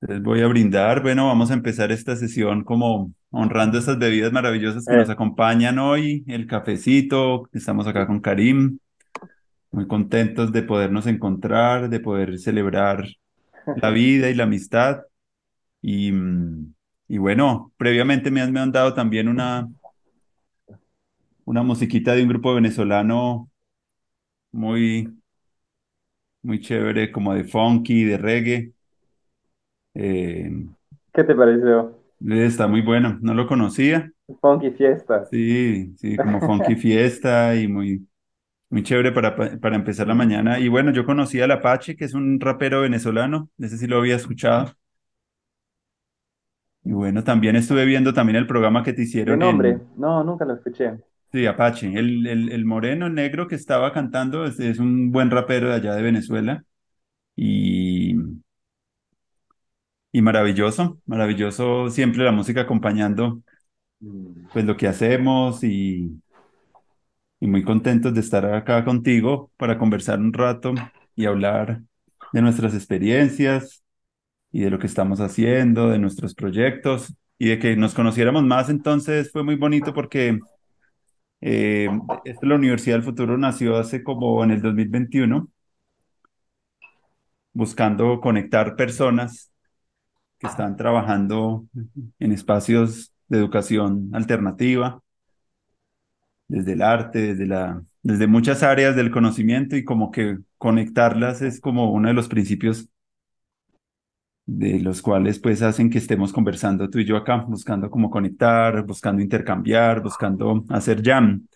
Les voy a brindar. Bueno, vamos a empezar esta sesión como honrando estas bebidas maravillosas que nos Eh, acompañan hoy, el cafecito. Estamos acá con Karim, muy contentos de podernos encontrar, de poder celebrar la vida y la amistad. Y, mm, y bueno, previamente me han mandado también una, una musiquita de un grupo venezolano muy, muy chévere, como de funky, de reggae. Eh, ¿qué te pareció? está muy bueno, no lo conocía. Funky Fiesta. Sí, sí, como funky fiesta y muy, muy chévere para, pa- para empezar la mañana. Y bueno, yo conocí al Apache, que es un rapero venezolano, ese sí lo había escuchado. Y bueno, también estuve viendo también el programa que te ¿De hicieron nombre? en, No, nunca lo escuché. sí, Apache. El, el, el moreno, el negro que estaba cantando es, es un buen rapero de allá de Venezuela. Y, y maravilloso, maravilloso siempre la música acompañando Mm. pues lo que hacemos y y muy contentos de estar acá contigo para conversar un rato y hablar de nuestras experiencias y de lo que estamos haciendo, de nuestros proyectos y de que nos conociéramos más. Entonces fue muy bonito porque eh, la Universidad del Futuro nació hace como en el 2021, buscando conectar personas que están trabajando en espacios de educación alternativa desde el arte, desde la, desde muchas áreas del conocimiento y como que conectarlas es como uno de los principios de los cuales pues hacen que estemos conversando tú y yo acá, buscando como conectar, buscando intercambiar, buscando hacer jam,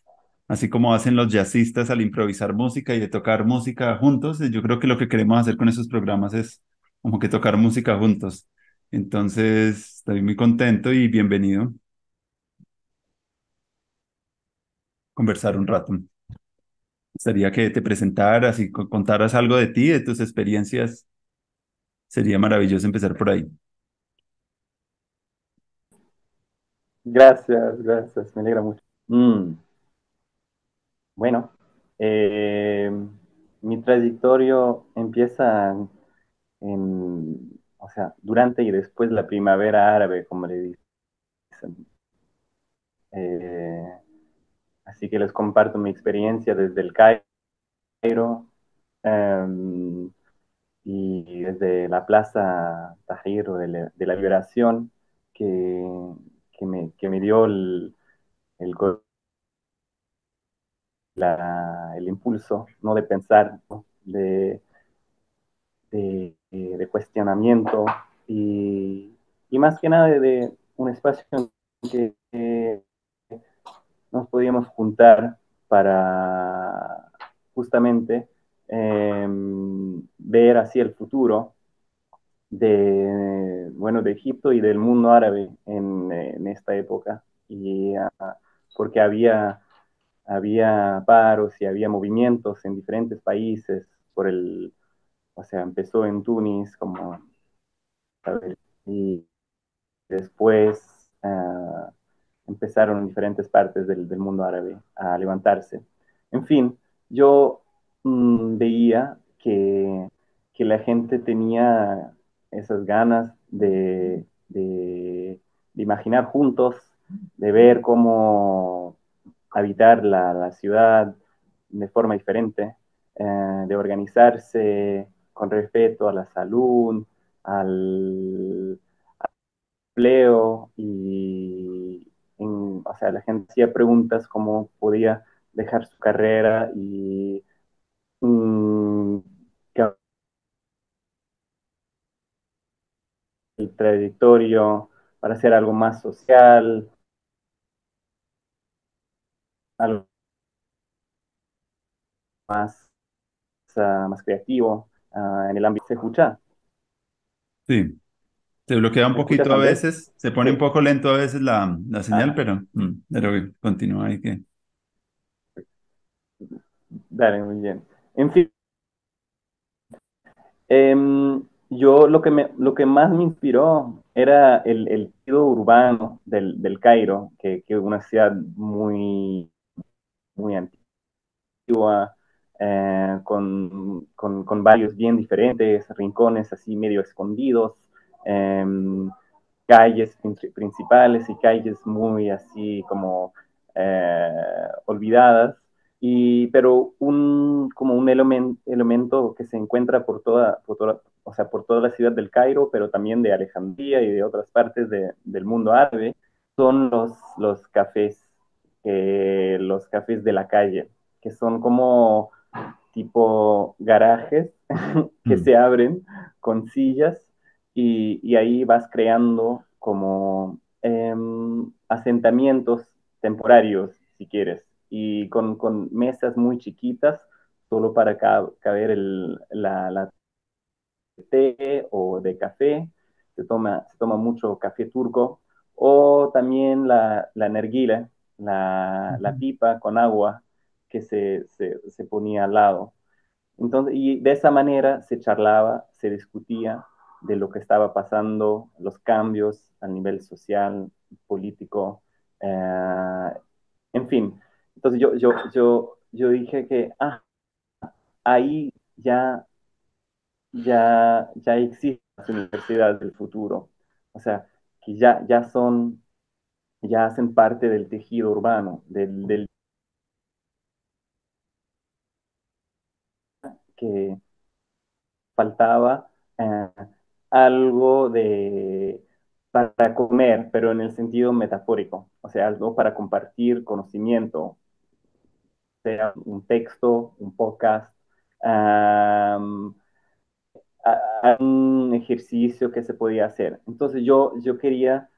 así como hacen los jazzistas al improvisar música y de tocar música juntos. Yo creo que lo que queremos hacer con esos programas es como que tocar música juntos. Entonces, estoy muy contento y bienvenido conversar un rato. gustaría que te presentaras y co- contaras algo de ti, de tus experiencias. Sería maravilloso empezar por ahí. Gracias, gracias, me alegra mucho. Mm, Bueno, eh, mi trayectoria empieza en, o sea, durante y después de la primavera árabe, como le dicen. Eh, así que les comparto mi experiencia desde el Cairo em, y desde la Plaza Tahrir de la, de la Liberación que, que, me, que me dio el, el, la, el impulso ¿no? de pensar, de, de, de, cuestionamiento y, y, más que nada de, un espacio en que eh, nos podíamos juntar para justamente eh, ver así el futuro de, bueno, de Egipto y del mundo árabe en, en esta época. Y, uh, porque había, había paros y había movimientos en diferentes países por el, o sea, empezó en Túnez como, y después uh, empezaron en diferentes partes del, del, mundo árabe a levantarse. En fin, yo mmm, veía que, que, la gente tenía esas ganas de, de, de, imaginar juntos, de ver cómo habitar la, la ciudad de forma diferente, eh, de organizarse con respeto a la salud, al, empleo y en, o sea, la gente hacía preguntas cómo podía dejar su carrera y mmm, el trayectorio para hacer algo más social, algo más creativo uh, en el ámbito. ¿Se escucha? Sí, se bloquea un ¿Me escuchas, poquito a veces, se pone un poco lento a veces la, la señal, Ah, pero, mm, pero continúa ahí que... dale, muy bien. En fin, eh, yo lo que, me, lo que más me inspiró era el, el urbano del, del Cairo, que es que una ciudad muy, muy antigua, eh, con, con, con, varios bien diferentes, rincones así medio escondidos, em, calles principales y calles muy así como eh, olvidadas, y, pero un, como un element, elemento que se encuentra por toda, por toda, o sea, por toda la ciudad del Cairo, pero también de Alejandría y de otras partes de, del mundo árabe, son los, los cafés, eh, los cafés de la calle, que son como tipo garajes que mm. se abren con sillas y, y ahí vas creando como eh, asentamientos temporarios, si quieres, y con, con mesas muy chiquitas, solo para caber el, la, la té o de café, se toma, se toma mucho café turco, o también la, la nerguila, la, la, pipa con agua que se, se, se, ponía al lado. Entonces, y de esa manera se charlaba, se discutía de lo que estaba pasando, los cambios a nivel social, político, eh, en fin. Entonces yo, yo, yo, yo dije que, ah, ahí ya, ya, ya existen las universidades del futuro. O sea, que ya, ya son, ya hacen parte del tejido urbano, del, del que faltaba eh, algo de para comer, pero en el sentido metafórico, o sea, algo para compartir conocimiento, sea un texto, un podcast, un ejercicio que se podía hacer. Entonces yo, yo quería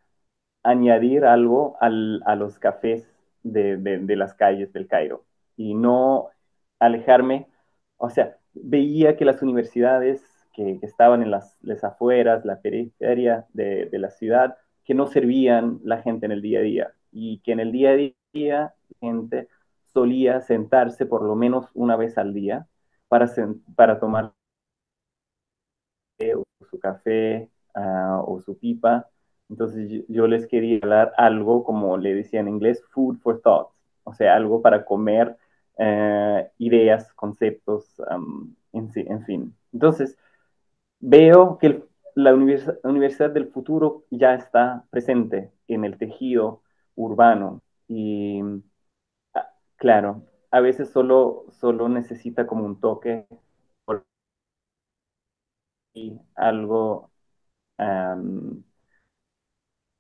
añadir algo al, a los cafés de, de, de, las calles del Cairo y no alejarme, o sea, veía que las universidades que, estaban en las, afueras, la periferia de, la ciudad, que no servían la gente en el día a día y que en el día a día la gente solía sentarse por lo menos una vez al día para, para tomar su café uh, o su pipa. Entonces yo, yo, les quería hablar algo, como le decía en inglés, food for thought, o sea, algo para comer uh, ideas, conceptos, um, en, en, fin. Entonces, veo que el, la univers Universidad del Futuro ya está presente en el tejido urbano y Claro, a veces solo, solo necesita como un toque y algo, um,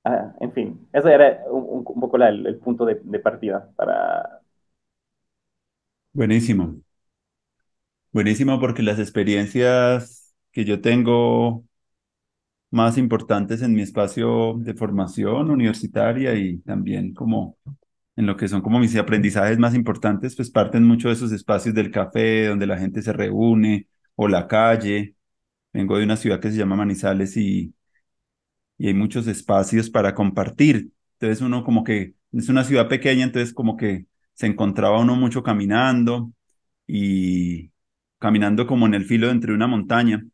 ah, en fin, eso era un, un poco la, el, punto de, de, partida para... Buenísimo. Buenísimo porque las experiencias que yo tengo más importantes en mi espacio de formación universitaria y también como en lo que son como mis aprendizajes más importantes, pues parten mucho de esos espacios del café, donde la gente se reúne, o la calle. Vengo de una ciudad que se llama Manizales y, y hay muchos espacios para compartir. Entonces uno como que es una ciudad pequeña, entonces como que se encontraba uno mucho caminando y caminando como en el filo entre una montaña.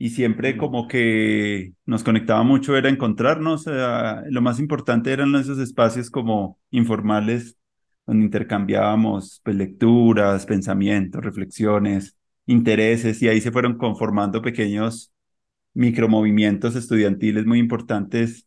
Y siempre como que nos conectaba mucho era encontrarnos, lo más importante eran esos espacios como informales donde intercambiábamos pues, lecturas, pensamientos, reflexiones, intereses y ahí se fueron conformando pequeños micromovimientos estudiantiles muy importantes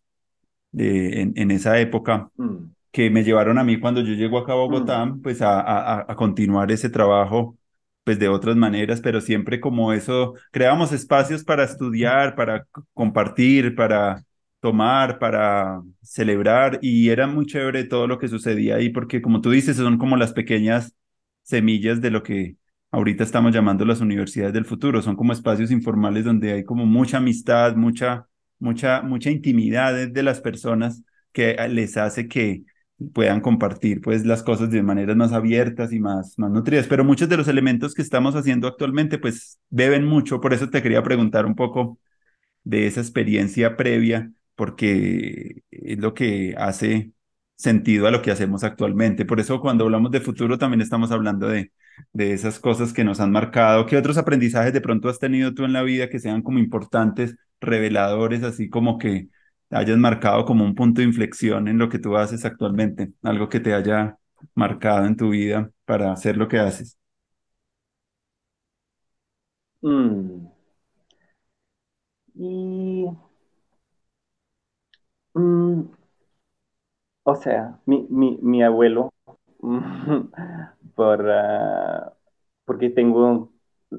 de, en, en, esa época. Mm. Que me llevaron a mí cuando yo llego acá a Bogotá mm. pues a, a, a continuar ese trabajo pues de otras maneras, pero siempre como eso, creamos espacios para estudiar, para compartir, para tomar, para celebrar y era muy chévere todo lo que sucedía ahí porque como tú dices, son como las pequeñas semillas de lo que ahorita estamos llamando las universidades del futuro, son como espacios informales donde hay como mucha amistad, mucha, mucha, mucha intimidad de las personas que les hace que puedan compartir pues las cosas de maneras más abiertas y más, más nutridas. Pero muchos de los elementos que estamos haciendo actualmente pues beben mucho, por eso te quería preguntar un poco de esa experiencia previa, porque es lo que hace sentido a lo que hacemos actualmente. Por eso cuando hablamos de futuro también estamos hablando de, de esas cosas que nos han marcado. ¿Qué otros aprendizajes de pronto has tenido tú en la vida que sean como importantes, reveladores, así como que hayas marcado como un punto de inflexión en lo que tú haces actualmente, algo que te haya marcado en tu vida para hacer lo que haces. Mm. Y... Mm, o sea, mi, mi, mi abuelo, por, ah, porque tengo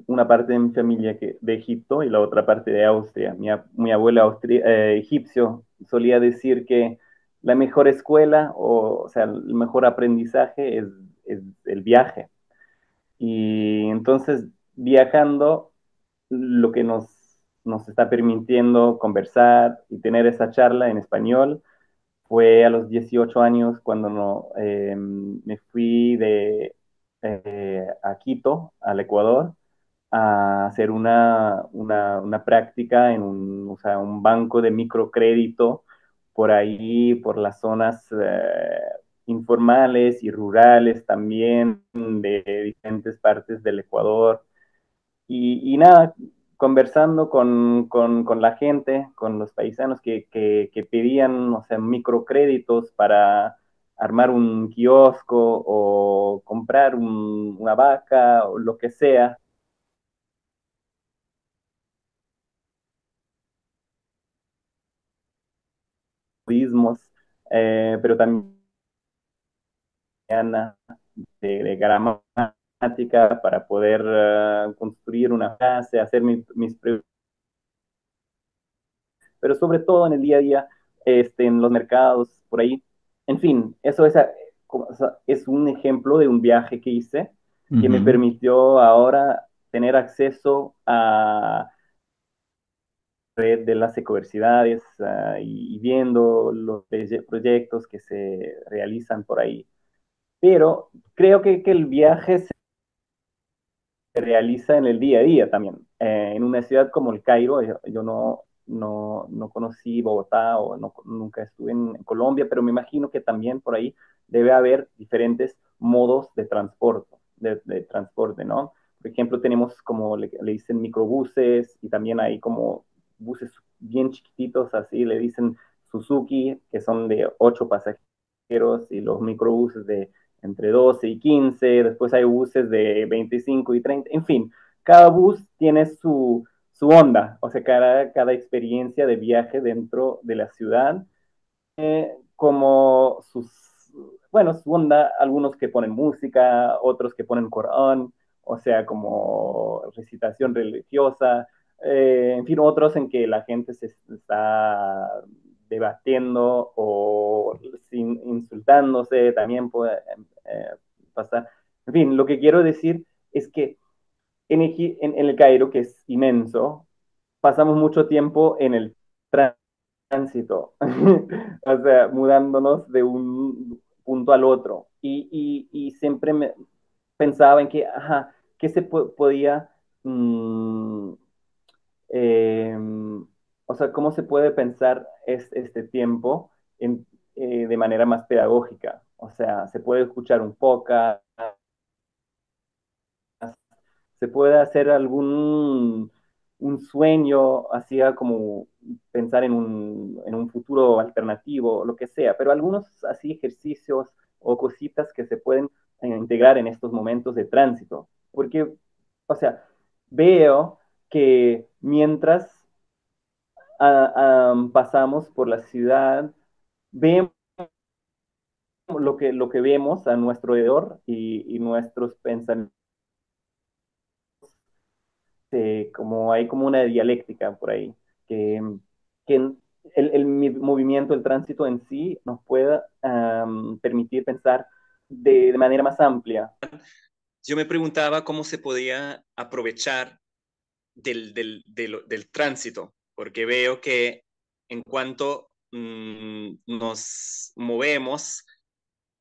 una parte de mi familia que, de Egipto y la otra parte de Austria. Mi, mi abuelo eh, egipcio solía decir que la mejor escuela, o, o sea, el mejor aprendizaje es, es, el viaje. Y entonces, viajando, lo que nos, nos está permitiendo conversar y tener esa charla en español fue a los 18 años cuando no, eh, me fui de, eh, a Quito, al Ecuador, a hacer una, una, una práctica en un, o sea, un, banco de microcrédito por ahí, por las zonas eh, informales y rurales también de diferentes partes del Ecuador. Y, y nada, conversando con, con, con, la gente, con los paisanos que, que, que pedían, o sea, microcréditos para armar un kiosco o comprar un, una vaca o lo que sea, eh, pero también de, de gramática para poder uh, construir una frase, hacer mi, mis preguntas. Pero sobre todo en el día a día, este, en los mercados, por ahí. En fin, eso es, es un ejemplo de un viaje que hice que uh -huh. me permitió ahora tener acceso a red de las ecoversidades uh, y, y, viendo los proyectos que se realizan por ahí. Pero creo que, que el viaje se realiza en el día a día también. Eh, en una ciudad como el Cairo, yo, yo no, no, no, conocí Bogotá o no, nunca estuve en, en, Colombia, pero me imagino que también por ahí debe haber diferentes modos de transporte, de, de transporte, ¿no? Por ejemplo, tenemos como le, le, dicen microbuses y también hay como buses bien chiquititos, así le dicen Suzuki, que son de 8 pasajeros y los microbuses de entre 12 y 15, después hay buses de 25 y 30, en fin, cada bus tiene su, su onda, o sea, cada, cada experiencia de viaje dentro de la ciudad, eh, como sus, bueno, su onda, algunos que ponen música, otros que ponen Corán, o sea, como recitación religiosa, eh, en fin, otros en que la gente se está debatiendo o insultándose, también puede eh, pasar. En fin, lo que quiero decir es que en, el Cairo, que es inmenso, pasamos mucho tiempo en el tránsito, o sea, mudándonos de un punto al otro. Y, y, siempre pensaba en que, ajá, ¿qué se po podía... Mmm, eh, o sea, cómo se puede pensar es, este tiempo en, eh, de manera más pedagógica. O sea, se puede escuchar un podcast, se puede hacer algún un sueño, así como pensar en un, en un futuro alternativo, lo que sea, pero algunos así ejercicios o cositas que se pueden eh, integrar en estos momentos de tránsito. Porque, o sea, veo que mientras uh, pasamos por la ciudad, vemos lo que, lo que vemos a nuestro alrededor y, y nuestros pensamientos. Eh, como hay como una dialéctica por ahí, que, que el, el, movimiento, el tránsito en sí nos pueda um, permitir pensar de manera más amplia. Yo me preguntaba cómo se podía aprovechar del, del, del, del, tránsito porque veo que en cuanto mmm, nos movemos,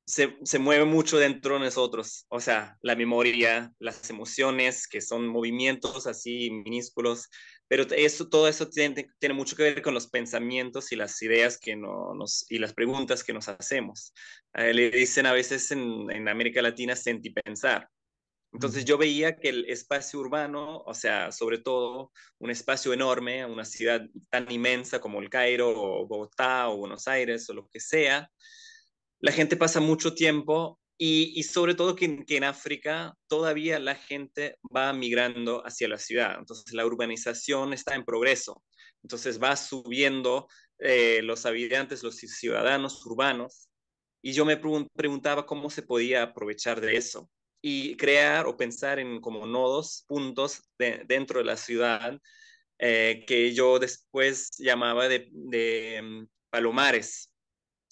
se, se, mueve mucho dentro de nosotros, o sea, la memoria, las emociones, que son movimientos así minúsculos, pero eso, todo eso tiene, tiene, mucho que ver con los pensamientos y las ideas que no, nos, y las preguntas que nos hacemos. Eh, le dicen a veces en, en América Latina sentipensar, entonces yo veía que el espacio urbano, o sea, sobre todo un espacio enorme, una ciudad tan inmensa como el Cairo o Bogotá o Buenos Aires o lo que sea, la gente pasa mucho tiempo y, y sobre todo que, en África todavía la gente va migrando hacia la ciudad. Entonces la urbanización está en progreso. Entonces va subiendo eh, los habitantes, los ciudadanos urbanos Y yo me preguntaba cómo se podía aprovechar de eso y crear o pensar en como nodos, puntos dentro de la ciudad eh, que yo después llamaba de, mm, palomares.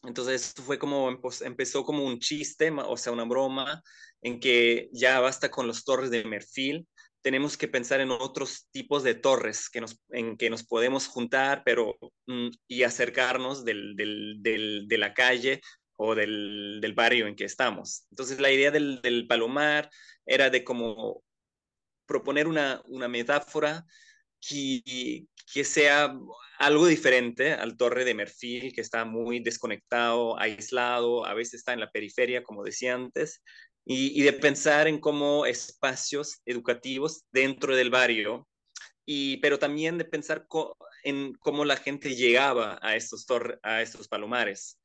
Entonces fue como, empezó como un chiste, o sea, una broma, en que ya basta con los torres de Merfil, tenemos que pensar en otros tipos de torres que nos, en que nos podemos juntar pero, mm, y acercarnos del, del, de la calle o del, del, barrio en que estamos. Entonces la idea del, del palomar era de como proponer una, una metáfora que, que sea algo diferente al Torre de Merfil, que está muy desconectado, aislado, a veces está en la periferia, como decía antes, y, de pensar en cómo espacios educativos dentro del barrio, y, pero también de pensar en cómo la gente llegaba a estos, a estos palomares.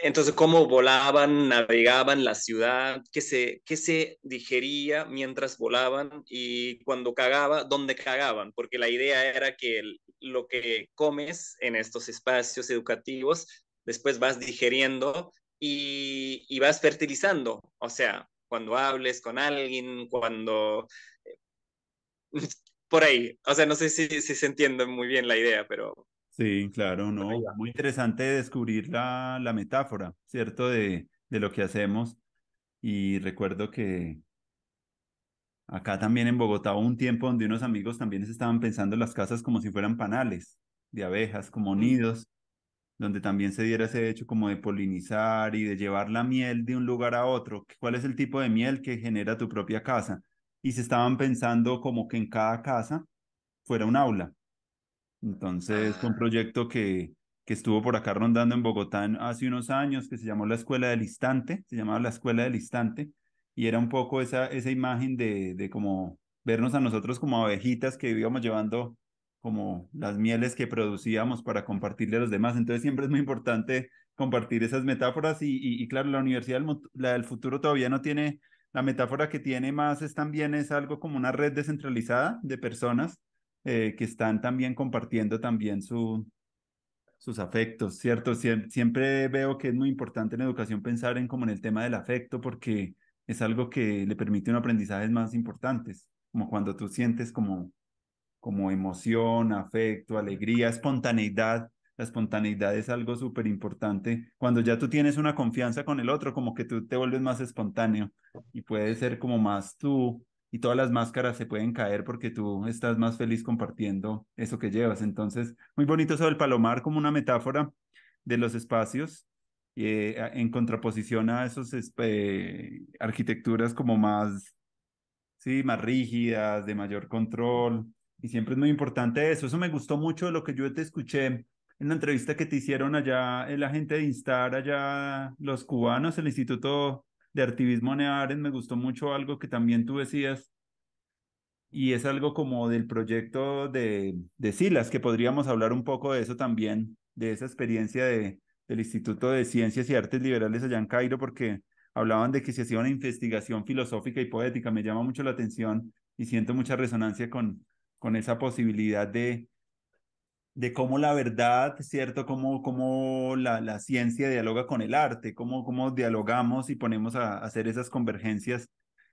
Entonces, cómo volaban, navegaban la ciudad, qué se, qué se digería mientras volaban y cuando cagaba, dónde cagaban, porque la idea era que lo que comes en estos espacios educativos, después vas digeriendo y, y vas fertilizando. O sea, cuando hables con alguien, cuando... Por ahí, o sea, no sé si, si se entiende muy bien la idea, pero Sí, claro, no. Muy interesante descubrir la, la metáfora, ¿cierto? De, de lo que hacemos. Y recuerdo que acá también en Bogotá hubo un tiempo donde unos amigos también se estaban pensando las casas como si fueran panales de abejas, como nidos, donde también se diera ese hecho como de polinizar y de llevar la miel de un lugar a otro. ¿Cuál es el tipo de miel que genera tu propia casa? Y se estaban pensando como que en cada casa fuera un aula entonces, fue un ah. proyecto que, que estuvo por acá rondando en Bogotá hace unos años, que se llamó la Escuela del Instante, se llamaba la Escuela del Instante, y era un poco esa, esa imagen de, de como vernos a nosotros como abejitas que íbamos llevando como las mieles que producíamos para compartirle a los demás. Entonces siempre es muy importante compartir esas metáforas y, y, claro, la Universidad del, la del Futuro todavía no tiene, la metáfora que tiene más es también es algo como una red descentralizada de personas eh, que están también compartiendo también su, sus afectos, ¿cierto? siempre veo que es muy importante en educación pensar en como en el tema del afecto porque es algo que le permite un aprendizaje más importantes, como cuando tú sientes como, como emoción, afecto, alegría, espontaneidad. La espontaneidad es algo súper importante. Cuando ya tú tienes una confianza con el otro, como que tú te vuelves más espontáneo y puedes ser como más tú y todas las máscaras se pueden caer porque tú estás más feliz compartiendo eso que llevas. Entonces, muy bonito eso del palomar como una metáfora de los espacios eh, en contraposición a esas eh, arquitecturas como más, sí, más rígidas, de mayor control. Y siempre es muy importante eso. Eso me gustó mucho de lo que yo te escuché en la entrevista que te hicieron allá, la gente de Instar, allá los cubanos, el Instituto de Artivismo Neares, me gustó mucho algo que también tú decías, y es algo como del proyecto de, de Silas, que podríamos hablar un poco de eso también, de esa experiencia de, del Instituto de Ciencias y Artes Liberales allá en Cairo, porque hablaban de que se hacía una investigación filosófica y poética, me llama mucho la atención y siento mucha resonancia con, con esa posibilidad de, de cómo la verdad, ¿cierto? Cómo, cómo la, la ciencia dialoga con el arte, cómo, cómo dialogamos y ponemos a, hacer esas convergencias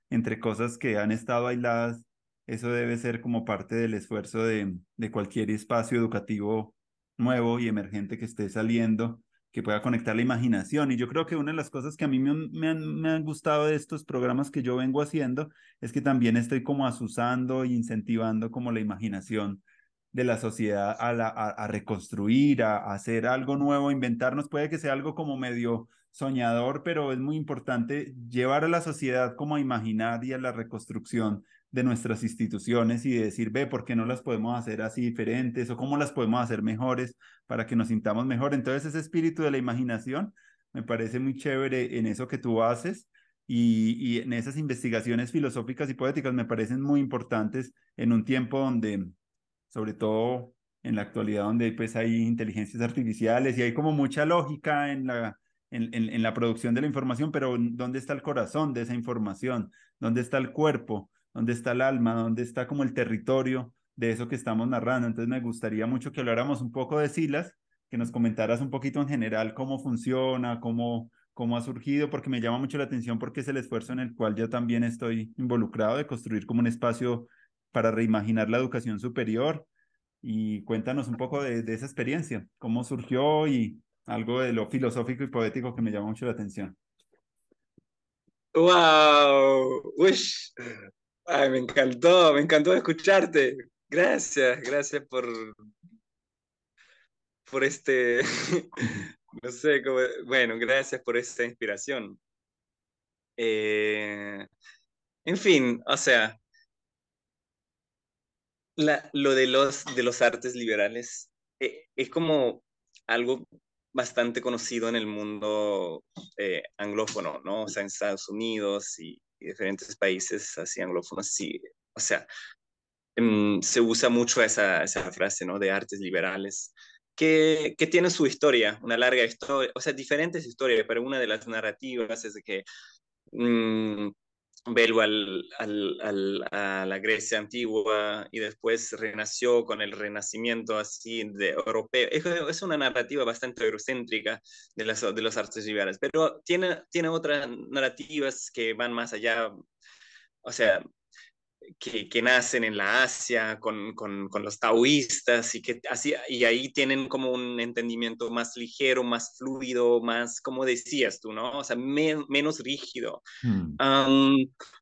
entre cosas que han estado aisladas. Eso debe ser como parte del esfuerzo de, de cualquier espacio educativo nuevo y emergente que esté saliendo, que pueda conectar la imaginación. Y yo creo que una de las cosas que a mí me, han, me han gustado de estos programas que yo vengo haciendo es que también estoy como asusando e incentivando como la imaginación de la sociedad a, reconstruir, a, hacer algo nuevo, inventarnos. Puede que sea algo como medio soñador, pero es muy importante llevar a la sociedad como a imaginar y a la reconstrucción de nuestras instituciones y decir, ve, ¿por qué no las podemos hacer así diferentes o cómo las podemos hacer mejores para que nos sintamos mejor? Entonces ese espíritu de la imaginación me parece muy chévere en eso que tú haces. Y en esas investigaciones filosóficas y poéticas me parecen muy importantes en un tiempo donde sobre todo en la actualidad donde pues hay inteligencias artificiales y hay como mucha lógica en la, en, en, la producción de la información, pero ¿dónde está el corazón de esa información? ¿Dónde está el cuerpo? ¿Dónde está el alma? ¿Dónde está como el territorio de eso que estamos narrando? Entonces me gustaría mucho que habláramos un poco de Silas que nos comentaras un poquito en general cómo funciona, cómo, cómo ha surgido, porque me llama mucho la atención porque es el esfuerzo en el cual yo también estoy involucrado de construir como un espacio para reimaginar la educación superior. Y cuéntanos un poco de, esa experiencia, cómo surgió y algo de lo filosófico y poético que me llama mucho la atención. ¡Wow! ¡Ush! Ay, me encantó, me encantó escucharte. Gracias, gracias por, por este, no sé, cómo, bueno, gracias por esta inspiración. Eh, en fin, o sea, lo de los, de los artes liberales eh, es como algo bastante conocido en el mundo eh, anglófono, ¿no? O sea, en Estados Unidos y, diferentes países así anglófonos, sí. O sea, em, se usa mucho esa, esa, frase, ¿no? De artes liberales, que, que, tiene su historia, una larga historia, o sea, diferentes historias, pero una de las narrativas es de que mm, Velo al, al, a la Grecia antigua y después renació con el renacimiento así de europeo. Es, una narrativa bastante eurocéntrica de, las, de los artes liberales, pero tiene, tiene otras narrativas que van más allá, o sea, que, nacen en la Asia con, con, con, los taoístas y que así y ahí tienen como un entendimiento más ligero, más fluido, más como decías tú, ¿no? O sea, menos rígido. Hmm.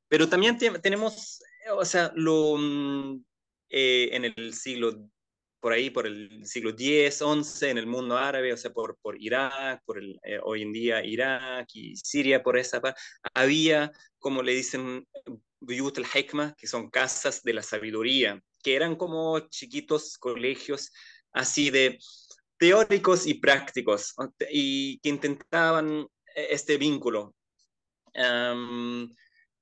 pero también tenemos, o sea, lo mm, eh, en el siglo por ahí, por el siglo X, XI, en el mundo árabe, o sea, por, por Irak, por el, eh, hoy en día Irak y Siria, por esa parte, había, como le dicen, Buyut que son casas de la sabiduría, que eran como chiquitos colegios así de teóricos y prácticos, y que intentaban eh, este vínculo.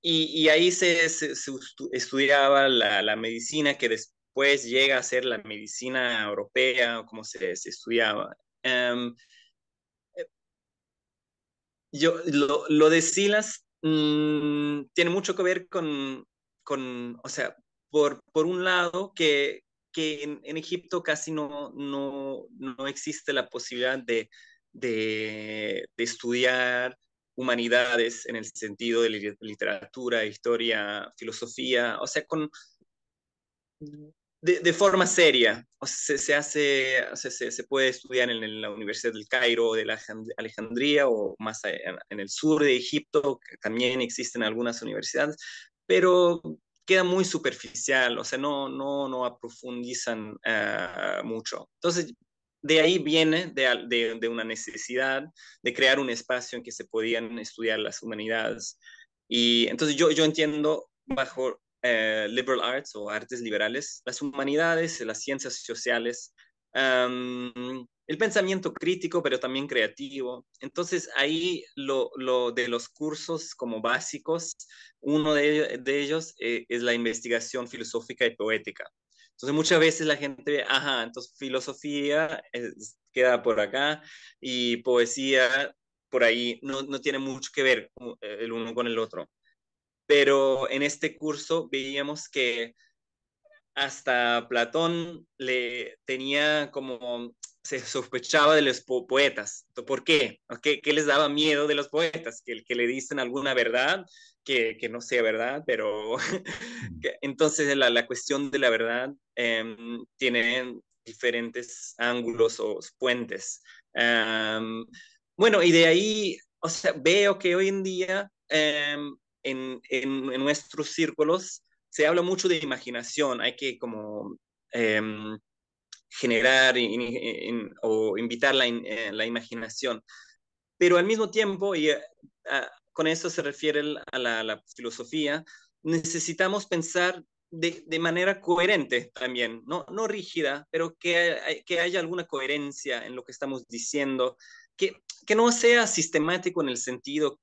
y, ahí se, estudiaba la, medicina que después llega a ser la medicina europea, como se, estudiaba. Eh, yo, lo, lo de Silas Mm, tiene mucho que ver con, con o sea, por, por un lado, que, que en, Egipto casi no, no, no, existe la posibilidad de, de, de, estudiar humanidades en el sentido de literatura, historia, filosofía, o sea, con de, forma seria. O sea, se, hace, se, se, puede estudiar en, la Universidad del Cairo, de la Alejandría o más en, el sur de Egipto, que también existen algunas universidades, pero queda muy superficial, o sea, no, no, no aprofundizan uh, mucho. Entonces, de ahí viene de, de, de, una necesidad de crear un espacio en que se podían estudiar las humanidades. Y entonces yo, yo entiendo bajo eh, liberal arts o artes liberales, las humanidades, las ciencias sociales, el pensamiento crítico, pero también creativo. Entonces ahí lo, lo de los cursos como básicos, uno de, ellos eh, es la investigación filosófica y poética. Entonces muchas veces la gente ajá, entonces filosofía queda por acá y poesía por ahí no, no tiene mucho que ver eh, el uno con el otro pero en este curso veíamos que hasta Platón le tenía como, se sospechaba de los poetas. ¿Por qué? qué? ¿Qué les daba miedo de los poetas? Que, que le dicen alguna verdad que, que no sea verdad, pero entonces la, la, cuestión de la verdad eh, tiene diferentes ángulos o puentes. bueno, y de ahí, o sea, veo que hoy en día em, en, en, nuestros círculos se habla mucho de imaginación, hay que como em, generar o invitar la, eh, la, imaginación, pero al mismo tiempo, y eh, con eso se refiere a la, filosofía, necesitamos pensar de, de, manera coherente también, no, no rígida, pero que, que haya alguna coherencia en lo que estamos diciendo, que, que no sea sistemático en el sentido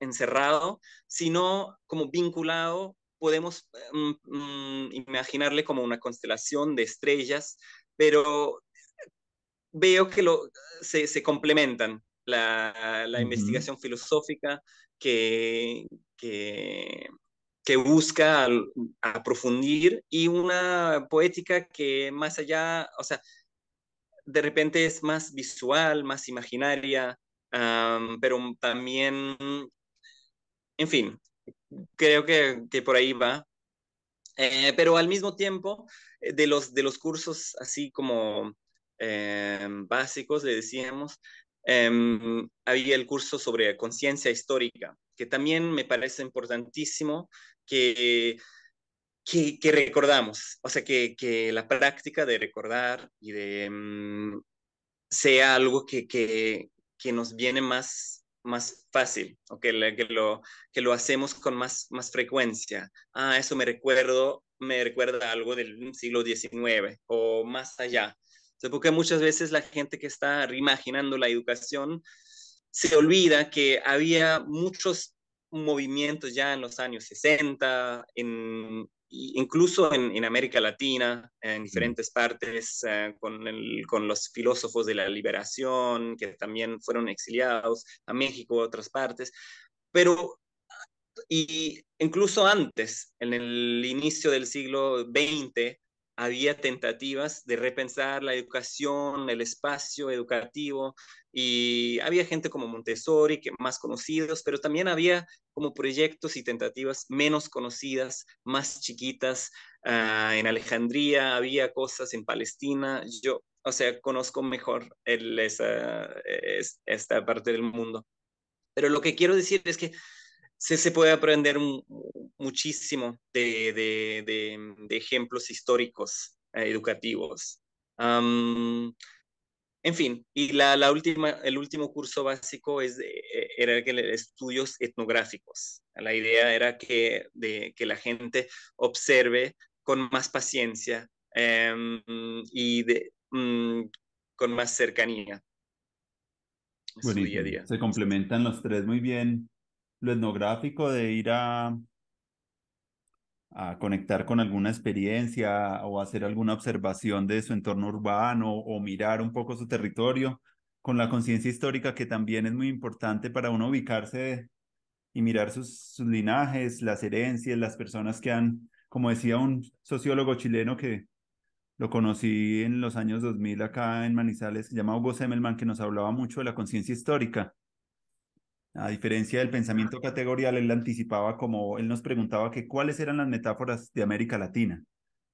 encerrado, sino como vinculado, podemos mm, mm, imaginarle como una constelación de estrellas, pero veo que lo, se, se complementan la, la investigación filosófica que, que, que busca aprofundir y una poética que más allá, o sea, de repente es más visual, más imaginaria, pero también, en fin, creo que, que por ahí va. Eh, pero al mismo tiempo, eh, de los, de los cursos así como em, básicos, le decíamos, em, había el curso sobre conciencia histórica, que también me parece importantísimo que, que, que recordamos, o sea, que, que, la práctica de recordar y de em, sea algo que, que, que nos viene más, más fácil, o que, lo, que lo hacemos con más, más frecuencia. Ah, eso me recuerdo, me recuerda algo del siglo XIX o más allá. porque muchas veces la gente que está reimaginando la educación se olvida que había muchos movimientos ya en los años 60, en, incluso en, en, América Latina, en diferentes partes, uh, con, el, con, los filósofos de la liberación, que también fueron exiliados a México, a otras partes, pero y incluso antes, en el inicio del siglo XX, había tentativas de repensar la educación, el espacio educativo, y había gente como Montessori, que más conocidos, pero también había como proyectos y tentativas menos conocidas, más chiquitas. Uh, en Alejandría había cosas en Palestina. Yo, o sea, conozco mejor esa, es, esta parte del mundo. Pero lo que quiero decir es que se, se puede aprender muchísimo de, de, de, de, ejemplos históricos eh, educativos. Um, en fin, y la, la, última, el último curso básico es eh, era el estudios etnográficos. La idea era que, de, que la gente observe con más paciencia eh, y de, mm, con más cercanía. Día a día. Se complementan los tres muy bien lo etnográfico de ir a, a conectar con alguna experiencia o hacer alguna observación de su entorno urbano o mirar un poco su territorio, con la conciencia histórica que también es muy importante para uno ubicarse y mirar sus, linajes, las herencias, las personas que han, como decía un sociólogo chileno que lo conocí en los años 2000 acá en Manizales, se llama Hugo Semmelman, que nos hablaba mucho de la conciencia histórica a diferencia del pensamiento categorial, él anticipaba como, él nos preguntaba que cuáles eran las metáforas de América Latina,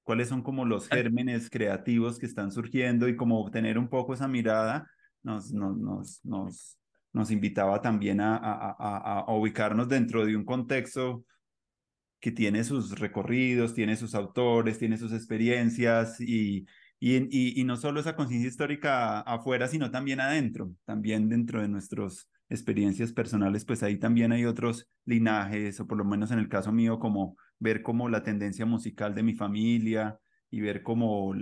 cuáles son como los gérmenes creativos que están surgiendo y como tener un poco esa mirada nos, nos, nos, nos, nos invitaba también a, a, a, a ubicarnos dentro de un contexto que tiene sus recorridos, tiene sus autores, tiene sus experiencias y, y, y, y no solo esa conciencia histórica afuera, sino también adentro, también dentro de nuestros experiencias personales, pues ahí también hay otros linajes, o por lo menos en el caso mío, como ver como la tendencia musical de mi familia y ver como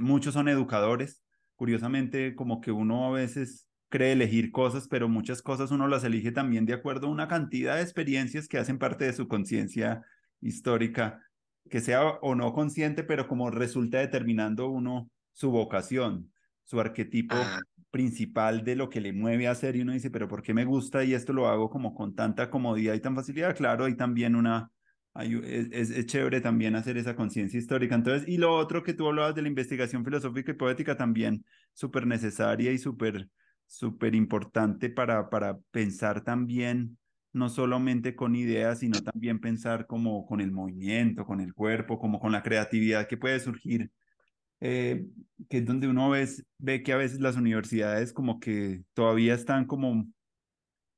muchos son educadores. Curiosamente, como que uno a veces cree elegir cosas, pero muchas cosas uno las elige también de acuerdo a una cantidad de experiencias que hacen parte de su conciencia histórica, que sea o no consciente, pero como resulta determinando uno su vocación, su arquetipo ah principal de lo que le mueve a hacer y uno dice, pero ¿por qué me gusta y esto lo hago como con tanta comodidad y tan facilidad? Claro, hay también una, hay, es, es, chévere también hacer esa conciencia histórica. Entonces, y lo otro que tú hablabas de la investigación filosófica y poética también súper necesaria y súper, súper importante para, para pensar también no solamente con ideas, sino también pensar como con el movimiento, con el cuerpo, como con la creatividad que puede surgir eh, que es donde uno ve, ve que a veces las universidades como que todavía están como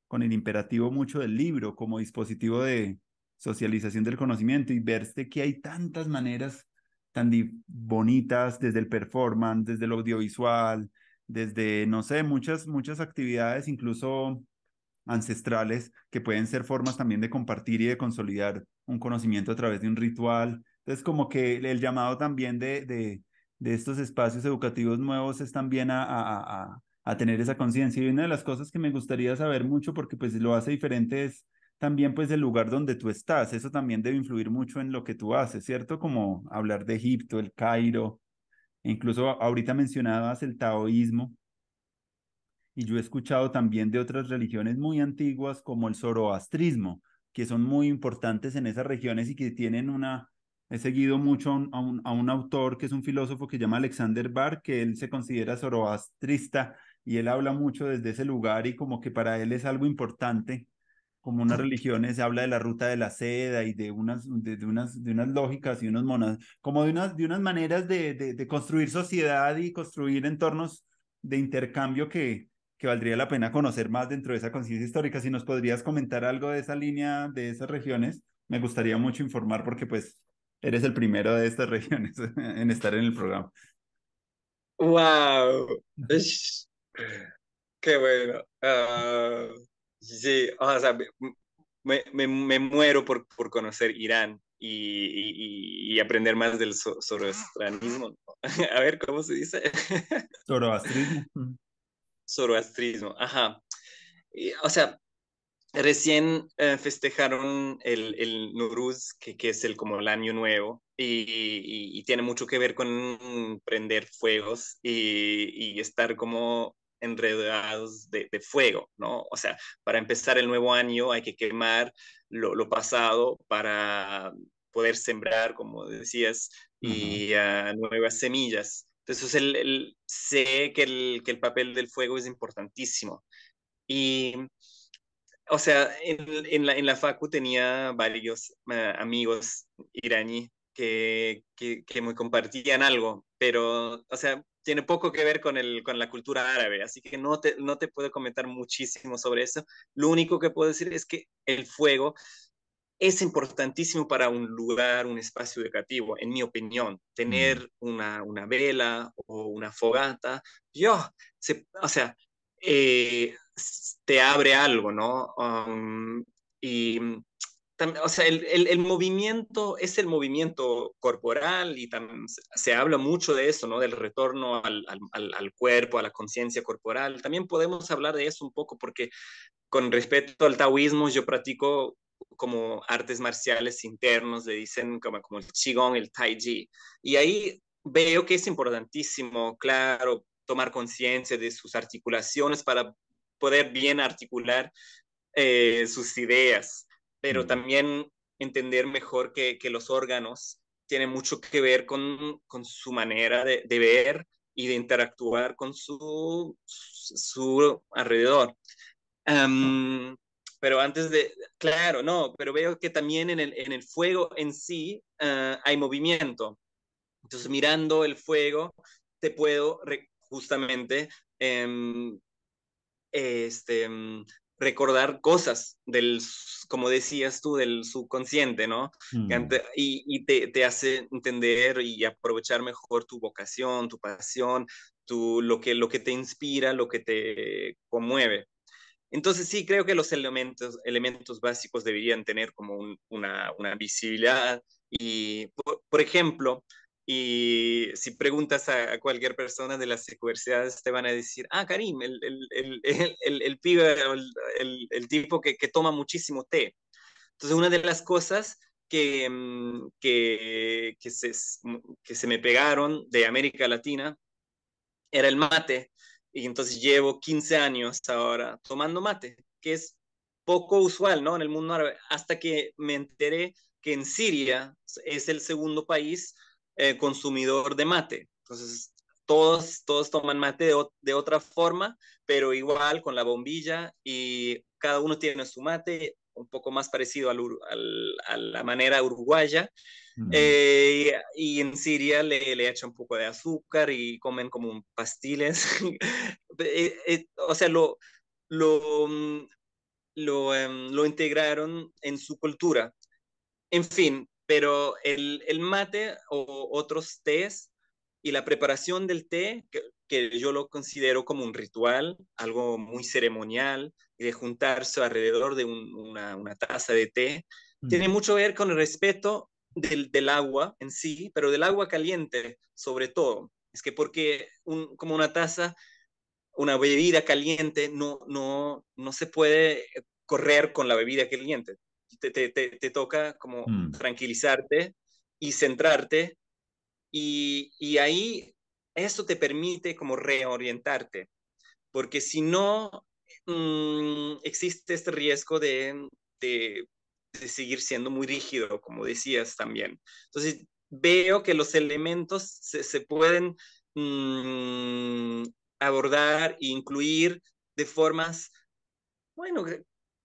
con el imperativo mucho del libro como dispositivo de socialización del conocimiento y verse que hay tantas maneras tan bonitas desde el performance, desde el audiovisual, desde, no sé, muchas, muchas actividades, incluso ancestrales, que pueden ser formas también de compartir y de consolidar un conocimiento a través de un ritual. Entonces, como que el llamado también de, de, de estos espacios educativos nuevos es también a, a, a, a tener esa conciencia. Y una de las cosas que me gustaría saber mucho, porque pues lo hace diferente, es también pues el lugar donde tú estás. Eso también debe influir mucho en lo que tú haces, ¿cierto? Como hablar de Egipto, el Cairo, incluso ahorita mencionabas el taoísmo. Y yo he escuchado también de otras religiones muy antiguas como el zoroastrismo, que son muy importantes en esas regiones y que tienen una he seguido mucho a un, a un, autor que es un filósofo que se llama Alexander Barr, que él se considera zoroastrista y él habla mucho desde ese lugar y como que para él es algo importante, como unas religiones, habla de la ruta de la seda y de unas, de, unas, de unas lógicas y unos monas, como de unas, de unas maneras de, de, de construir sociedad y construir entornos de intercambio que, que valdría la pena conocer más dentro de esa conciencia histórica. Si nos podrías comentar algo de esa línea, de esas regiones, me gustaría mucho informar porque pues eres el primero de estas regiones en estar en el programa. ¡Wow! ¡Qué bueno! Uh, sí, o sea, me, me, me, muero por, por conocer Irán y, y, y aprender más del zoroastrismo. A ver, ¿cómo se dice? Zoroastrismo. Zoroastrismo, ajá. Y, o sea, recién eh, festejaron el, el Nuruz, que, que, es el como el año nuevo, y, y, y tiene mucho que ver con prender fuegos y, estar como enredados de, de, fuego, ¿no? O sea, para empezar el nuevo año hay que quemar lo, lo pasado para poder sembrar, como decías, y uh, nuevas semillas. Entonces, el, el, sé que el, que el papel del fuego es importantísimo. Y, o sea, en, en, la, en la facu tenía varios uh, amigos iraní que, que, que, me compartían algo, pero, o sea, tiene poco que ver con, el, con la cultura árabe, así que no te, no te puedo comentar muchísimo sobre eso. Lo único que puedo decir es que el fuego es importantísimo para un lugar, un espacio educativo, en mi opinión, tener mm. una, una, vela o una fogata, yo, se, o sea, eh, te abre algo, ¿no? Um, y, o sea, el, el, movimiento es el movimiento corporal y también se habla mucho de eso, ¿no? Del retorno al, al, al cuerpo, a la conciencia corporal. También podemos hablar de eso un poco porque con respecto al taoísmo, yo practico como artes marciales internos, le dicen como, como el Qigong, el Tai Chi. Y ahí veo que es importantísimo, claro, tomar conciencia de sus articulaciones para poder bien articular eh, sus ideas, pero mm. también entender mejor que, que, los órganos tienen mucho que ver con, con su manera de, de, ver y de interactuar con su, su alrededor. Um, pero antes de, claro, no, pero veo que también en el, en el fuego en sí uh, hay movimiento. Entonces, mirando el fuego, te puedo justamente um, este, um, recordar cosas del, como decías tú, del subconsciente, ¿no? Mm. Y, y te, te, hace entender y aprovechar mejor tu vocación, tu pasión, tu, lo, que, lo que te inspira, lo que te conmueve. Entonces sí, creo que los elementos, elementos básicos deberían tener como un, una, una, visibilidad y, por, por, ejemplo, y si preguntas a, cualquier persona de las universidades te van a decir, ah, Karim, el, el, el, el, pibe, el, tipo que, que toma muchísimo té. Entonces una de las cosas que, mm, que, que, se, que se me pegaron de América Latina era el mate y entonces llevo 15 años ahora tomando mate, que es poco usual, ¿no? En el mundo árabe, hasta que me enteré que en Siria es el segundo país eh, consumidor de mate. Entonces, todos, todos toman mate de, de, otra forma, pero igual con la bombilla y cada uno tiene su mate un poco más parecido al, al, a la manera uruguaya. Mm. Eh, y, y, en Siria le, le echan un poco de azúcar y comen como pastiles. eh, o sea, lo, lo, mm, lo, um, lo, integraron en su cultura. En fin, pero el, el mate o otros tés y la preparación del té, que, que, yo lo considero como un ritual, algo muy ceremonial, de juntarse alrededor de un, una, una, taza de té, mm. tiene mucho que ver con el respeto del, del, agua en sí, pero del agua caliente sobre todo. Es que porque un, como una taza, una bebida caliente, no, no, no se puede correr con la bebida caliente. Te, te, te, toca como mm. tranquilizarte y centrarte y, y, ahí eso te permite como reorientarte, porque si no, mmm, existe este riesgo de, de, seguir siendo muy rígido, como decías también. Entonces, veo que los elementos se, pueden mm, abordar e incluir de formas, bueno,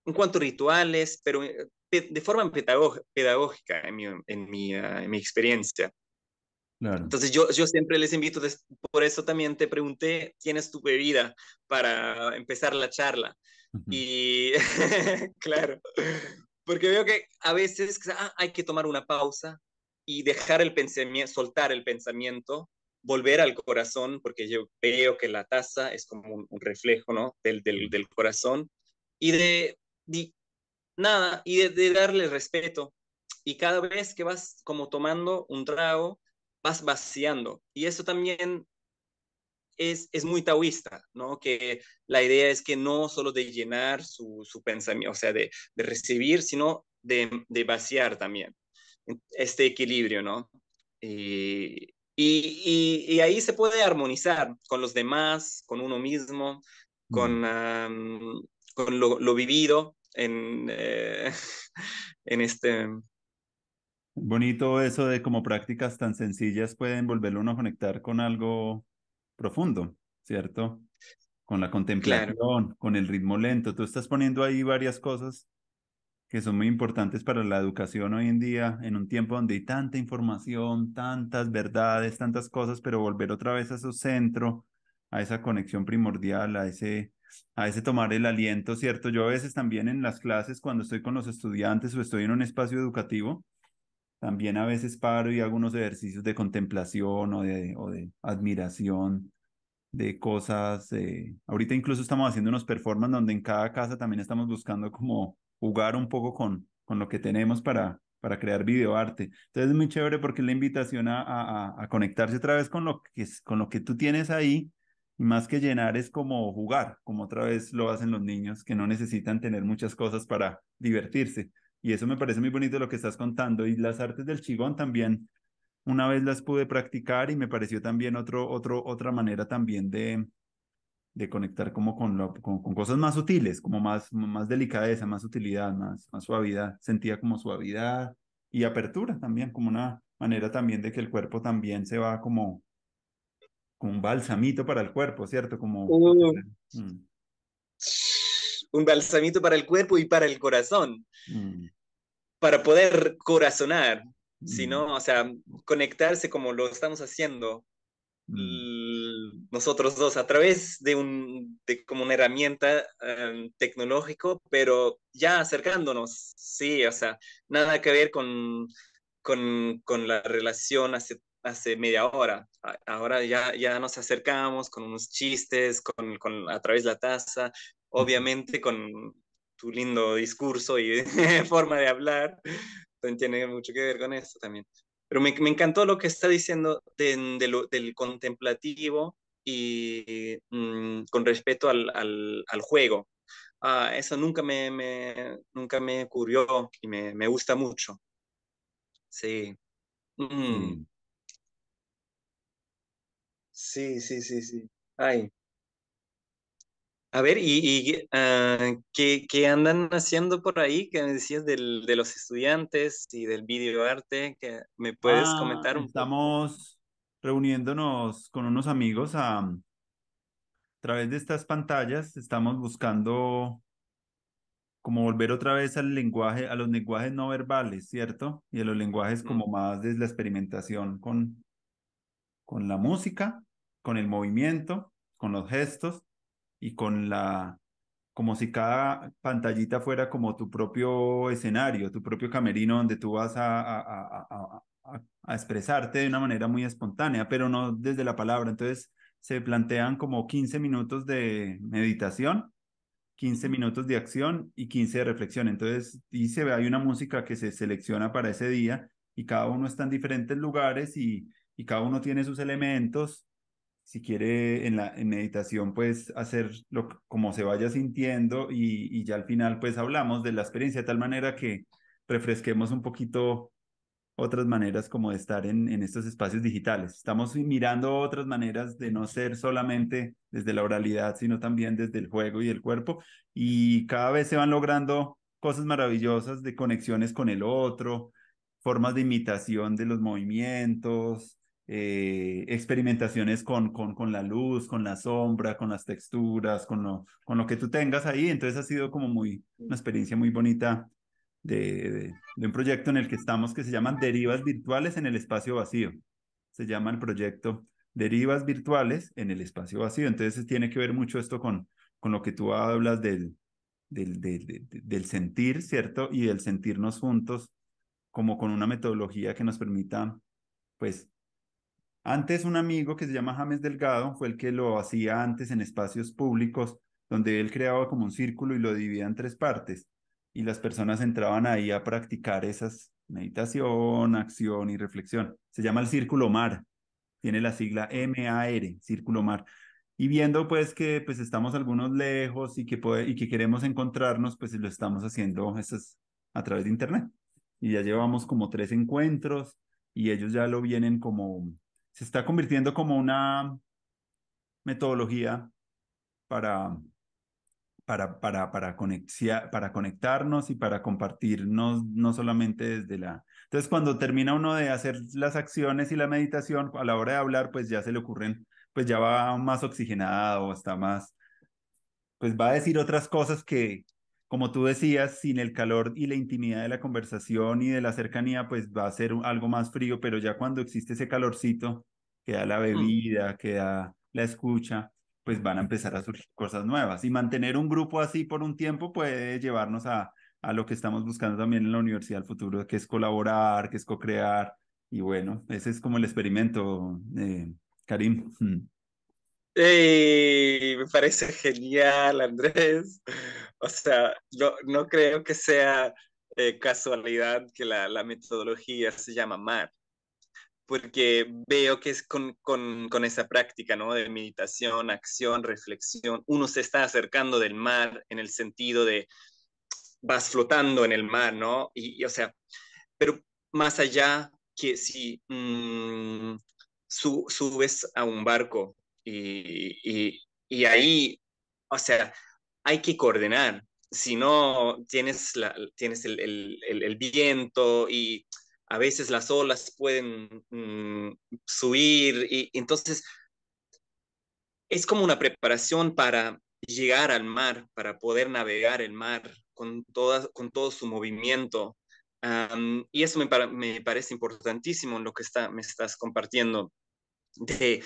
en cuanto a rituales, pero eh, de forma pedagógica en mi, en mi, ah, en mi experiencia. Entonces yo, yo siempre les invito, por eso también te pregunté, ¿tienes tu bebida para empezar la charla? Y claro, porque veo que a veces ah, hay que tomar una pausa y dejar el pensamiento, soltar el pensamiento, volver al corazón, porque yo veo que la taza es como un, reflejo, ¿no? Del, del, del, corazón y de, nada, y de, de darle respeto. Y cada vez que vas como tomando un trago, vas vaciando. Y eso también es, es muy taoísta, ¿no? Que la idea es que no solo de llenar su, su pensamiento, o sea, de, de recibir, sino de, de, vaciar también. Este equilibrio, ¿no? Y, y, y, ahí se puede armonizar con los demás, con uno mismo, con, mm. Con lo, lo, vivido en, eh, en este Bonito eso de como prácticas tan sencillas pueden volverlo uno a conectar con algo profundo, ¿cierto? Con la contemplación, con el ritmo lento. Tú estás poniendo ahí varias cosas que son muy importantes para la educación hoy en día, en un tiempo donde hay tanta información, tantas verdades, tantas cosas, pero volver otra vez a su centro, a esa conexión primordial, a ese, a ese tomar el aliento, ¿cierto? Yo a veces también en las clases, cuando estoy con los estudiantes o estoy en un espacio educativo, también a veces paro y hago unos ejercicios de contemplación o de, o de admiración de cosas. Eh, ahorita incluso estamos haciendo unos performances donde en cada casa también estamos buscando como jugar un poco con, con lo que tenemos para, para crear videoarte. Entonces es muy chévere porque es la invitación a, a, a, conectarse otra vez con lo, que, con lo que tú tienes ahí. Y más que llenar es como jugar, como otra vez lo hacen los niños, que no necesitan tener muchas cosas para divertirse. Y eso me parece muy bonito lo que estás contando. Y las artes del chigón también, una vez las pude practicar y me pareció también otro, otro, otra manera también de, de conectar como con, lo, con, cosas más sutiles, como más, más delicadeza, más utilidad, más, suavidad. Sentía como suavidad y apertura también, como una manera también de que el cuerpo también se va como un balsamito para el cuerpo, ¿cierto? Como... Uh. Mm un balsamito para el cuerpo y para el corazón, mm. para poder corazonar, mm. ¿no? O sea, conectarse como lo estamos haciendo mm. nosotros dos a través de, un, de como una herramienta em, tecnológico, pero ya acercándonos, sí, o sea, nada que ver con, con, con la relación hace hace media hora. Ahora ya, ya nos acercamos con unos chistes, con, con, a través de la taza, obviamente con tu lindo discurso y forma de hablar, tiene mucho que ver con eso también. Pero me, me encantó lo que está diciendo de, de lo, del contemplativo y mm, con respecto al, al, al juego. Ah, eso nunca me, me, nunca me ocurrió y me, me gusta mucho. Sí. Mm. Sí, sí, sí, sí. Ay, a ver, ¿y, ah, ¿qué, ¿qué, andan haciendo por ahí? Que me decías del, de los estudiantes y del videoarte, que me puedes ah, comentar un Estamos reuniéndonos con unos amigos a, través de estas pantallas, estamos buscando como volver otra vez al lenguaje, a los lenguajes no verbales, ¿cierto? Y a los lenguajes como más desde la experimentación con, con la música, con el movimiento, con los gestos y con la, como si cada pantallita fuera como tu propio escenario, tu propio camerino donde tú vas a, a, a, a, expresarte de una manera muy espontánea, pero no desde la palabra. Entonces se plantean como 15 minutos de meditación, 15 minutos de acción y 15 de reflexión. Entonces dice, hay una música que se selecciona para ese día y cada uno está en diferentes lugares y, y cada uno tiene sus elementos si quiere en la en meditación, pues hacerlo como se vaya sintiendo y, y, ya al final pues hablamos de la experiencia de tal manera que refresquemos un poquito otras maneras como de estar en, en estos espacios digitales. Estamos mirando otras maneras de no ser solamente desde la oralidad, sino también desde el juego y el cuerpo y cada vez se van logrando cosas maravillosas de conexiones con el otro, formas de imitación de los movimientos, eh, experimentaciones con, con, con, la luz, con la sombra, con las texturas, con lo, con lo que tú tengas ahí. Entonces ha sido como muy, una experiencia muy bonita de, de, un proyecto en el que estamos que se llaman Derivas Virtuales en el Espacio Vacío. Se llama el proyecto Derivas Virtuales en el Espacio Vacío. Entonces tiene que ver mucho esto con, con lo que tú hablas del, del, del, del sentir, ¿cierto? Y del sentirnos juntos como con una metodología que nos permita, pues, antes un amigo que se llama James Delgado fue el que lo hacía antes en espacios públicos, donde él creaba como un círculo y lo dividía en tres partes. Y las personas entraban ahí a practicar esas meditación, acción y reflexión. Se llama el círculo MAR. Tiene la sigla M-A-R, círculo MAR. Y viendo pues que pues estamos algunos lejos y que, y que queremos encontrarnos, pues lo estamos haciendo a través de internet. Y ya llevamos como tres encuentros y ellos ya lo vienen como se está convirtiendo como una metodología para, para, para, para, para conectarnos y para compartirnos, no solamente desde la... Entonces, cuando termina uno de hacer las acciones y la meditación, a la hora de hablar, pues ya se le ocurren, pues ya va más oxigenado, está más, pues va a decir otras cosas que, como tú decías, sin el calor y la intimidad de la conversación y de la cercanía, pues va a ser algo más frío, pero ya cuando existe ese calorcito que da la mm. bebida, que da la escucha, pues van a empezar a surgir cosas nuevas. Y mantener un grupo así por un tiempo puede llevarnos a, a lo que estamos buscando también en la Universidad del Futuro, que es colaborar, que es co-crear. Y bueno, ese es como el experimento, eh, Karim. Me parece genial, Andrés. O sea, no, no creo que sea eh, casualidad que la, la, metodología se llama MAR, porque veo que es con, con, con, esa práctica, ¿no? De meditación, acción, reflexión, uno se está acercando del mar en el sentido de vas flotando en el mar, ¿no? Y, o sea, pero más allá que si mmm, su, subes a un barco y, y, ahí, o sea, hay que coordinar, si no tienes, la, tienes el, el, el, viento y a veces las olas pueden mm, subir y entonces es como una preparación para llegar al mar, para poder navegar el mar con, toda, con todo su movimiento. y eso me, me, parece importantísimo en lo que está, me estás compartiendo, de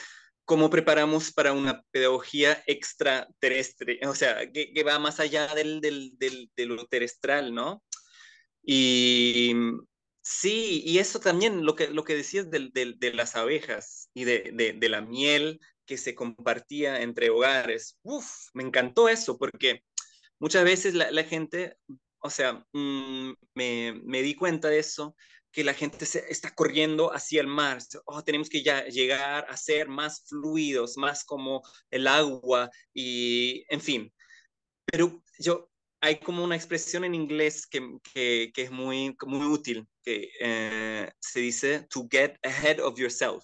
cómo preparamos para una pedagogía extraterrestre, o sea, que, que va más allá del, del, del, de lo terrestral, ¿no? Y sí, y eso también, lo que, lo que decías de, de las abejas y de, de, la miel que se compartía entre hogares, uf, me encantó eso, porque muchas veces la, la gente, o sea, mmm, me, me di cuenta de eso, que la gente se está corriendo hacia el mar. Oh, tenemos que ya llegar a ser más fluidos, más como el agua y, en fin. Pero yo, hay como una expresión en inglés que, que, es muy, muy útil, que eh, se dice to get ahead of yourself.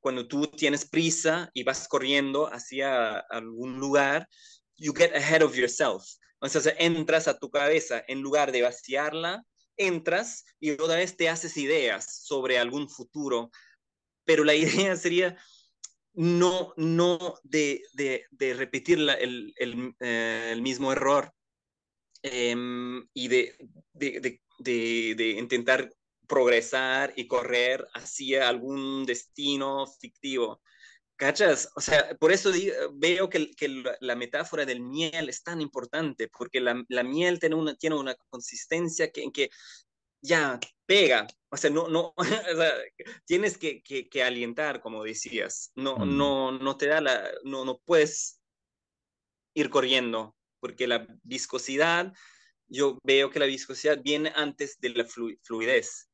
Cuando tú tienes prisa y vas corriendo hacia algún lugar, you get ahead of yourself. Sea, entras a tu cabeza en lugar de vaciarla, entras y otra vez te haces ideas sobre algún futuro, pero la idea sería no, no de, de, repetir el, eh, el, mismo error eh, y de, de, intentar progresar y correr hacia algún destino fictivo. ¿Cachas? O sea, por eso veo que, que, la metáfora del miel es tan importante, porque la, la miel tiene una, tiene una consistencia que, en que ya pega, o sea, no, no, o sea, tienes que, que, que, alientar, como decías, no, mm. no, no te da la, no, no puedes ir corriendo, porque la viscosidad, yo veo que la viscosidad viene antes de la fluidez.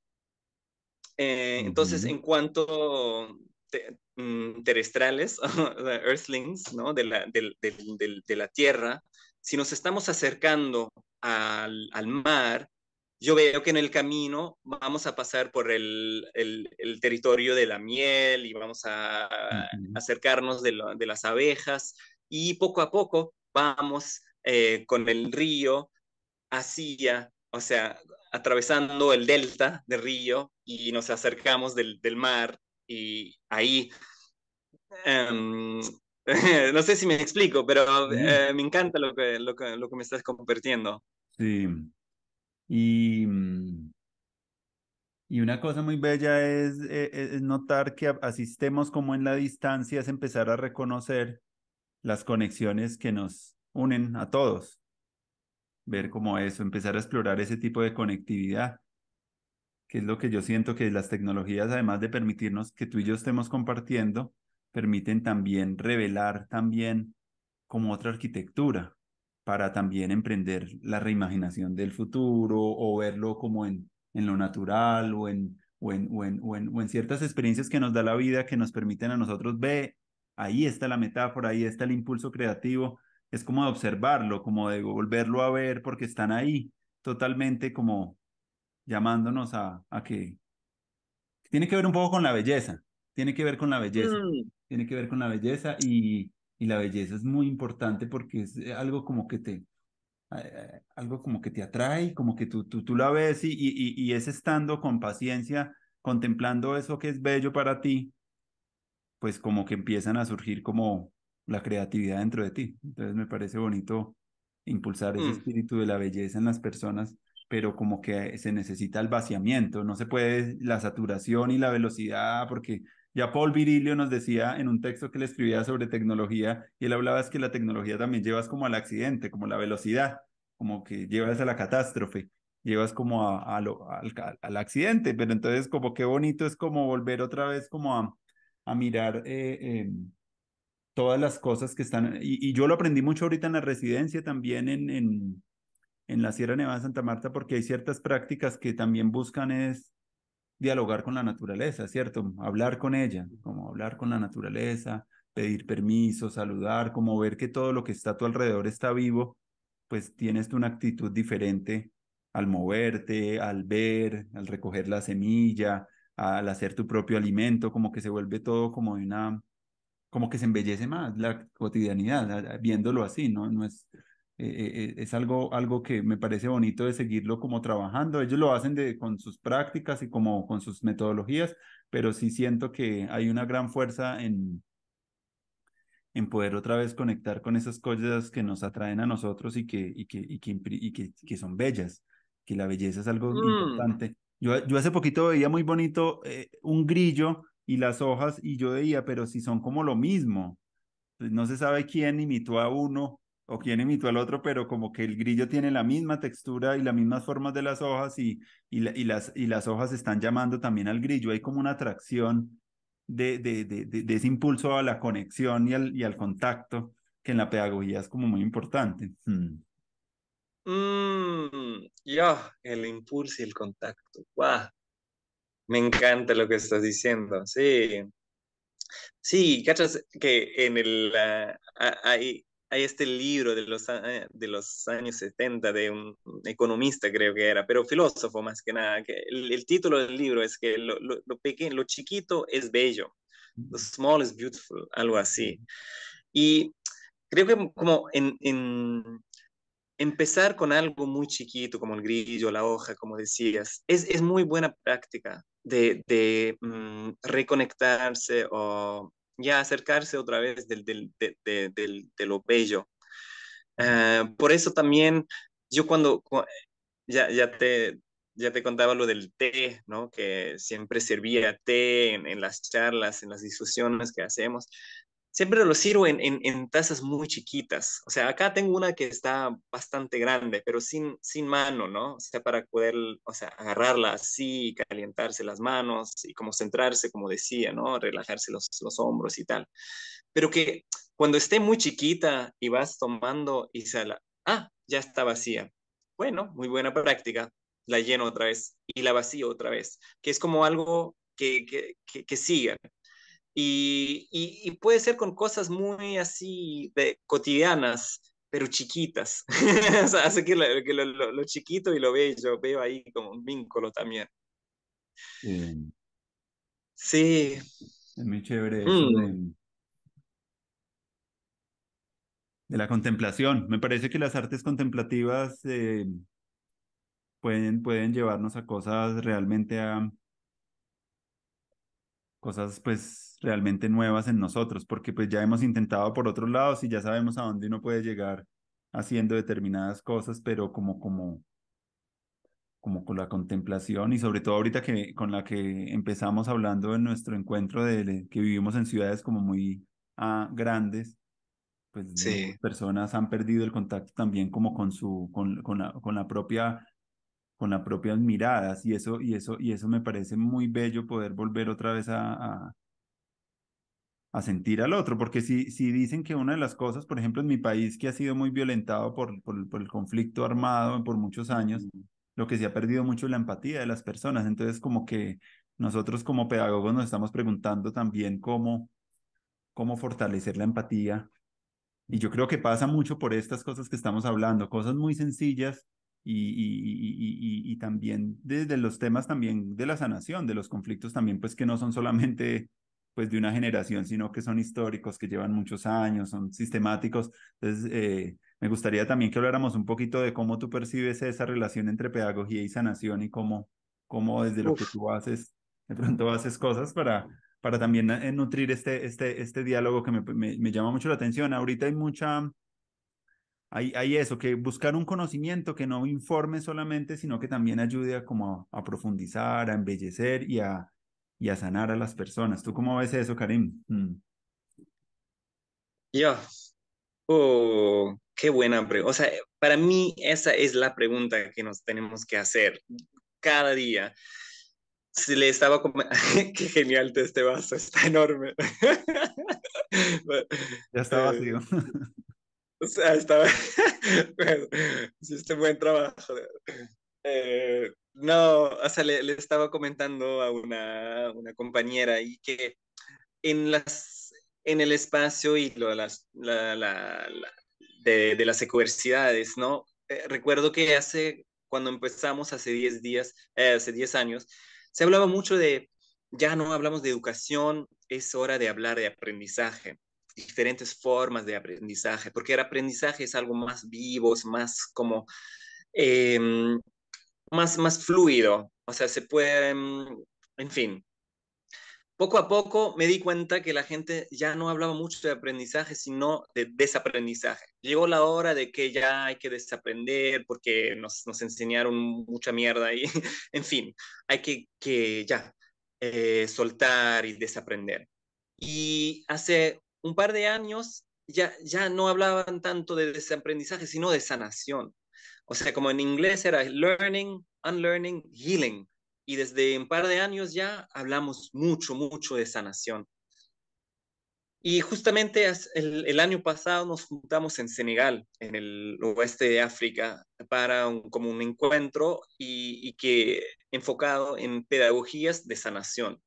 Eh, entonces, en cuanto Mm, earthlings, ¿no? de, la, de, de, de, la Tierra, si nos estamos acercando al, al, mar, yo veo que en el camino vamos a pasar por el, el, el territorio de la miel y vamos a, acercarnos de, lo, de, las abejas y poco a poco vamos eh, con el río hacía, o sea, atravesando el delta del río y nos acercamos del, del mar y ahí, um, no sé si me explico, pero Sí. eh, me encanta lo que, lo, que, lo que me estás compartiendo. Sí. Y, mm, y una cosa muy bella es, eh, es notar que asistemos como en la distancia, es empezar a reconocer las conexiones que nos unen a todos. Ver como eso, empezar a explorar ese tipo de conectividad, que es lo que yo siento que las tecnologías, además de permitirnos que tú y yo estemos compartiendo, permiten también revelar también como otra arquitectura para también emprender la reimaginación del futuro o verlo como en, en lo natural o en, o, en, o, en, o, en, o en ciertas experiencias que nos da la vida que nos permiten a nosotros ver, ahí está la metáfora, ahí está el impulso creativo, es como de observarlo, como de volverlo a ver porque están ahí totalmente como llamándonos a, a que tiene que ver un poco con la belleza, tiene que ver con la belleza, Mm, tiene que ver con la belleza y, y la belleza es muy importante porque es eh, algo como que te, eh, algo como que te atrae, como que tú, tú, tú la ves y, y, y es estando con paciencia, contemplando eso que es bello para ti, pues como que empiezan a surgir como la creatividad dentro de ti. Entonces me parece bonito impulsar ese mm, espíritu de la belleza en las personas, pero como que se necesita el vaciamiento, no se puede la saturación y la velocidad, porque ya Paul Virilio nos decía en un texto que le escribía sobre tecnología, y él hablaba es que la tecnología también llevas como al accidente, como la velocidad, como que llevas a la catástrofe llevas como a, a lo, al, al, accidente, pero entonces como qué bonito es como volver otra vez como a, a mirar eh, eh, todas las cosas que están, y, y, yo lo aprendí mucho ahorita en la residencia también en, en, en la Sierra Nevada de Santa Marta, porque hay ciertas prácticas que también buscan es dialogar con la naturaleza, ¿cierto? Hablar con ella, como hablar con la naturaleza, pedir permiso, saludar, como ver que todo lo que está a tu alrededor está vivo, pues tienes una actitud diferente al moverte, al ver, al recoger la semilla, al hacer tu propio alimento, como que se vuelve todo como de una como que se embellece más la cotidianidad, viéndolo así, ¿no? No es, eh, es algo, algo que me parece bonito de seguirlo como trabajando. Ellos lo hacen de, con sus prácticas y como con sus metodologías, pero sí siento que hay una gran fuerza en, en poder otra vez conectar con esas cosas que nos atraen a nosotros y que, y que, y que, y que, que son bellas, que la belleza es algo mm. importante. Yo, yo hace poquito veía muy bonito eh, un grillo y las hojas y yo veía, pero si son como lo mismo, pues no se sabe quién imitó a uno o quién imitó al otro, pero como que el grillo tiene la misma textura y las mismas formas de las hojas y, y, la, y, las, y las hojas están llamando también al grillo. Hay como una atracción de, de, de, de ese impulso a la conexión y al, y al contacto que en la pedagogía es como muy importante. Hmm. Mm, el impulso y el contacto. ¡Wow! Me encanta lo que estás diciendo. Sí. Sí, cachas que en el uh, hay, hay este libro de los, de los años 70 de un economista, creo que era, pero filósofo más que nada. Que el, el título del libro es que lo, lo, lo, pequeño, lo chiquito es bello. The small is beautiful, algo así. Y creo que como en, en empezar con algo muy chiquito, como el grillo, la hoja, como decías, es, es muy buena práctica de, de um, reconectarse o ya acercarse otra vez del, del, de, de, lo bello. Uh, por eso también yo cuando, ya, ya, te, ya te contaba lo del té, ¿no? Que siempre servía té en, en las charlas, en las discusiones que hacemos siempre lo sirvo en, en, en, tazas muy chiquitas. O sea, acá tengo una que está bastante grande, pero sin, sin mano, ¿no? O sea, para poder, o sea, agarrarla así, calentarse las manos y como centrarse, como decía, ¿no? Relajarse los, los hombros y tal. Pero que cuando esté muy chiquita y vas tomando y se la, ah, ya está vacía. Bueno, muy buena práctica. La lleno otra vez y la vacío otra vez, que es como algo que, que, que, que siga. Y, y, y, puede ser con cosas muy así de cotidianas, pero chiquitas. o sea, hace que, lo, que lo, lo, lo, chiquito y lo bello veo ahí como un vínculo también. Sí. Es muy chévere eso Mm. de, de la contemplación. Me parece que las artes contemplativas eh, pueden, pueden llevarnos a cosas realmente a cosas pues realmente nuevas en nosotros, porque pues ya hemos intentado por otros lados y ya sabemos a dónde uno puede llegar haciendo determinadas cosas, pero como, como, como con la contemplación y sobre todo ahorita que con la que empezamos hablando en nuestro encuentro de que vivimos en ciudades como muy ah, grandes, pues Sí. personas han perdido el contacto también como con su, con, con la, con la propia con las propias miradas y eso, y eso, y eso me parece muy bello poder volver otra vez a, a, a sentir al otro, porque si, si dicen que una de las cosas, por ejemplo, en mi país que ha sido muy violentado por, por, por el conflicto armado por muchos años, lo que se ha perdido mucho es la empatía de las personas, entonces como que nosotros como pedagogos nos estamos preguntando también cómo, cómo fortalecer la empatía. Y yo creo que pasa mucho por estas cosas que estamos hablando, cosas muy sencillas y, y, y, y, también desde los temas también de la sanación, de los conflictos también, pues que no son solamente pues de una generación, sino que son históricos, que llevan muchos años, son sistemáticos. Entonces, eh, me gustaría también que habláramos un poquito de cómo tú percibes esa relación entre pedagogía y sanación y cómo, cómo desde lo que tú haces, de pronto haces cosas para, para también eh, nutrir este, este, este diálogo que me, me, me llama mucho la atención. Ahorita hay mucha hay, hay, eso, que buscar un conocimiento que no informe solamente, sino que también ayude a, como a, profundizar, a embellecer y a, y a sanar a las personas. ¿Tú cómo ves eso, Karim? Mm. Yo, oh, qué buena pregunta. O sea, para mí esa es la pregunta que nos tenemos que hacer cada día. Si le estaba qué genial este vaso, está enorme. ya está vacío. O sea, estaba. bueno, hiciste buen trabajo. Eh, no, o sea, le, estaba comentando a una, una compañera y que en, las, en el espacio y lo, de, las ecoversidades, ¿no? Eh, recuerdo que hace, cuando empezamos hace 10 días, eh, hace 10 años, se hablaba mucho de, ya no hablamos de educación, es hora de hablar de aprendizaje diferentes formas de aprendizaje, porque el aprendizaje es algo más vivo, más como, eh, más, más fluido, o sea, se puede, en fin. Poco a poco me di cuenta que la gente ya no hablaba mucho de aprendizaje, sino de desaprendizaje. Llegó la hora de que ya hay que desaprender porque nos, nos enseñaron mucha mierda y, en fin, hay que, que ya eh, soltar y desaprender. Y hace un par de años ya, ya no hablaban tanto de desaprendizaje, sino de sanación. O sea, como en inglés era learning, unlearning, healing. Y desde un par de años ya hablamos mucho, mucho de sanación. Y justamente el, el, año pasado nos juntamos en Senegal, en el oeste de África, para un, como un encuentro y, y que enfocado en pedagogías de sanación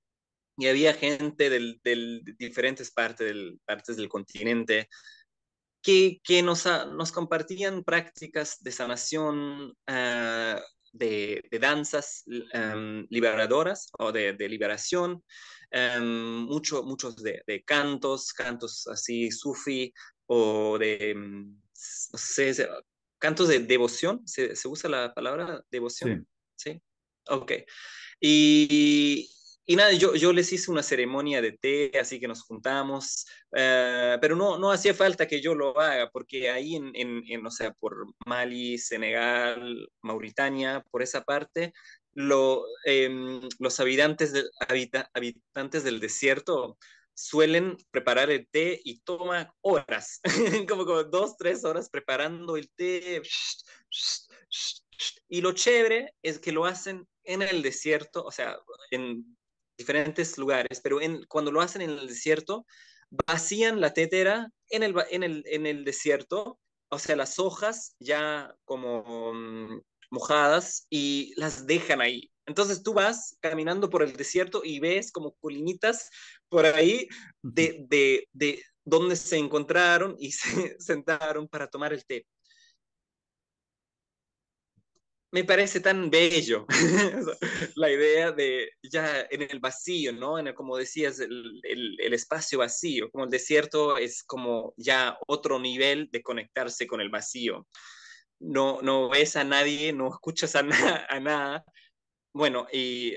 y había gente del, de diferentes partes del, partes del continente que, que nos, nos compartían prácticas de sanación, uh, de, de, danzas um, liberadoras o de, de liberación, um, mucho, muchos de, de, cantos, cantos así sufi o de, no sé, cantos de devoción, ¿se, se usa la palabra devoción? Sí. ¿Sí? Ok. Y, y nada, yo, yo les hice una ceremonia de té, así que nos juntamos, uh, pero no, no hacía falta que yo lo haga, porque ahí en, en, en, o sea, por Mali, Senegal, Mauritania, por esa parte, lo, eh, los habitantes, de, habita, habitantes del desierto suelen preparar el té y toma horas, como, como dos, tres horas preparando el té. Y lo chévere es que lo hacen en el desierto, o sea, en diferentes lugares, pero en, cuando lo hacen en el desierto, vacían la tetera en el, en el, en el desierto, o sea, las hojas ya como um, mojadas y las dejan ahí. Entonces tú vas caminando por el desierto y ves como colinitas por ahí de, de, de donde se encontraron y se sentaron para tomar el té me parece tan bello la idea de ya en el vacío, ¿no? En el, como decías, el, el, espacio vacío, como el desierto es como ya otro nivel de conectarse con el vacío. no, no ves a nadie, no escuchas a, a nada. Bueno, y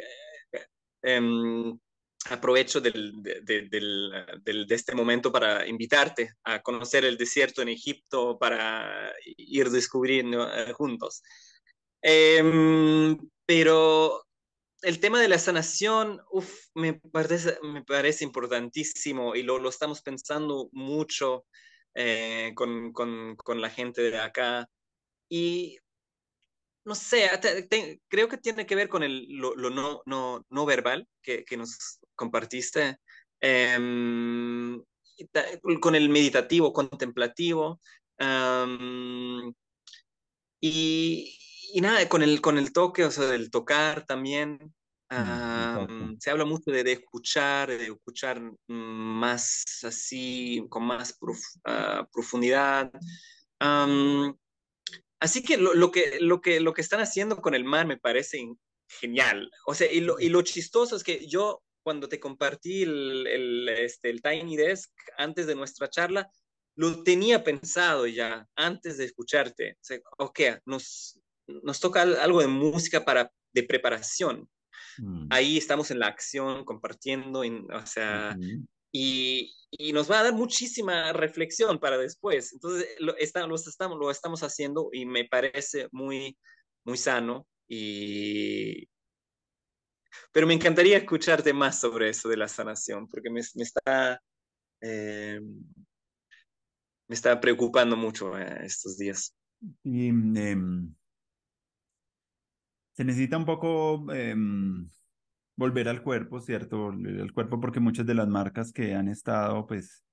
em, aprovecho del, del, del, de este momento para invitarte a conocer el desierto en Egipto para ir descubriendo uh, juntos. Eh, pero el tema de la sanación, uf, me, parece, me parece importantísimo y lo, lo estamos pensando mucho eh, con, con, con, la gente de acá. Y no sé, te, te, creo que tiene que ver con el, lo, lo no, no, no, verbal que, que nos compartiste, eh, con el meditativo, contemplativo. Um, y, y, nada, con el, con el toque, o sea, del tocar también. Um, se habla mucho de, de, escuchar, de escuchar más así, con más prof, uh, profundidad. Um, Así que lo, lo, que lo, que lo que están haciendo con el mar me parece genial. O sea, y lo, y lo chistoso es que yo cuando te compartí el, el, este, el Tiny Desk antes de nuestra charla, lo tenía pensado ya antes de escucharte. O sea, ok, nos, nos toca algo de música para, de preparación. Mm. Ahí estamos en la acción, compartiendo, y, o sea, y, y, nos va a dar muchísima reflexión para después. Entonces, lo, está, lo, estamos, lo estamos haciendo y me parece muy, muy sano. Y... Pero me encantaría escucharte más sobre eso de la sanación, porque me, me está, eh, me está preocupando mucho eh, estos días. Y, eh, se necesita un poco volver al cuerpo, ¿cierto? Volver al cuerpo porque muchas de las marcas que han estado, pues,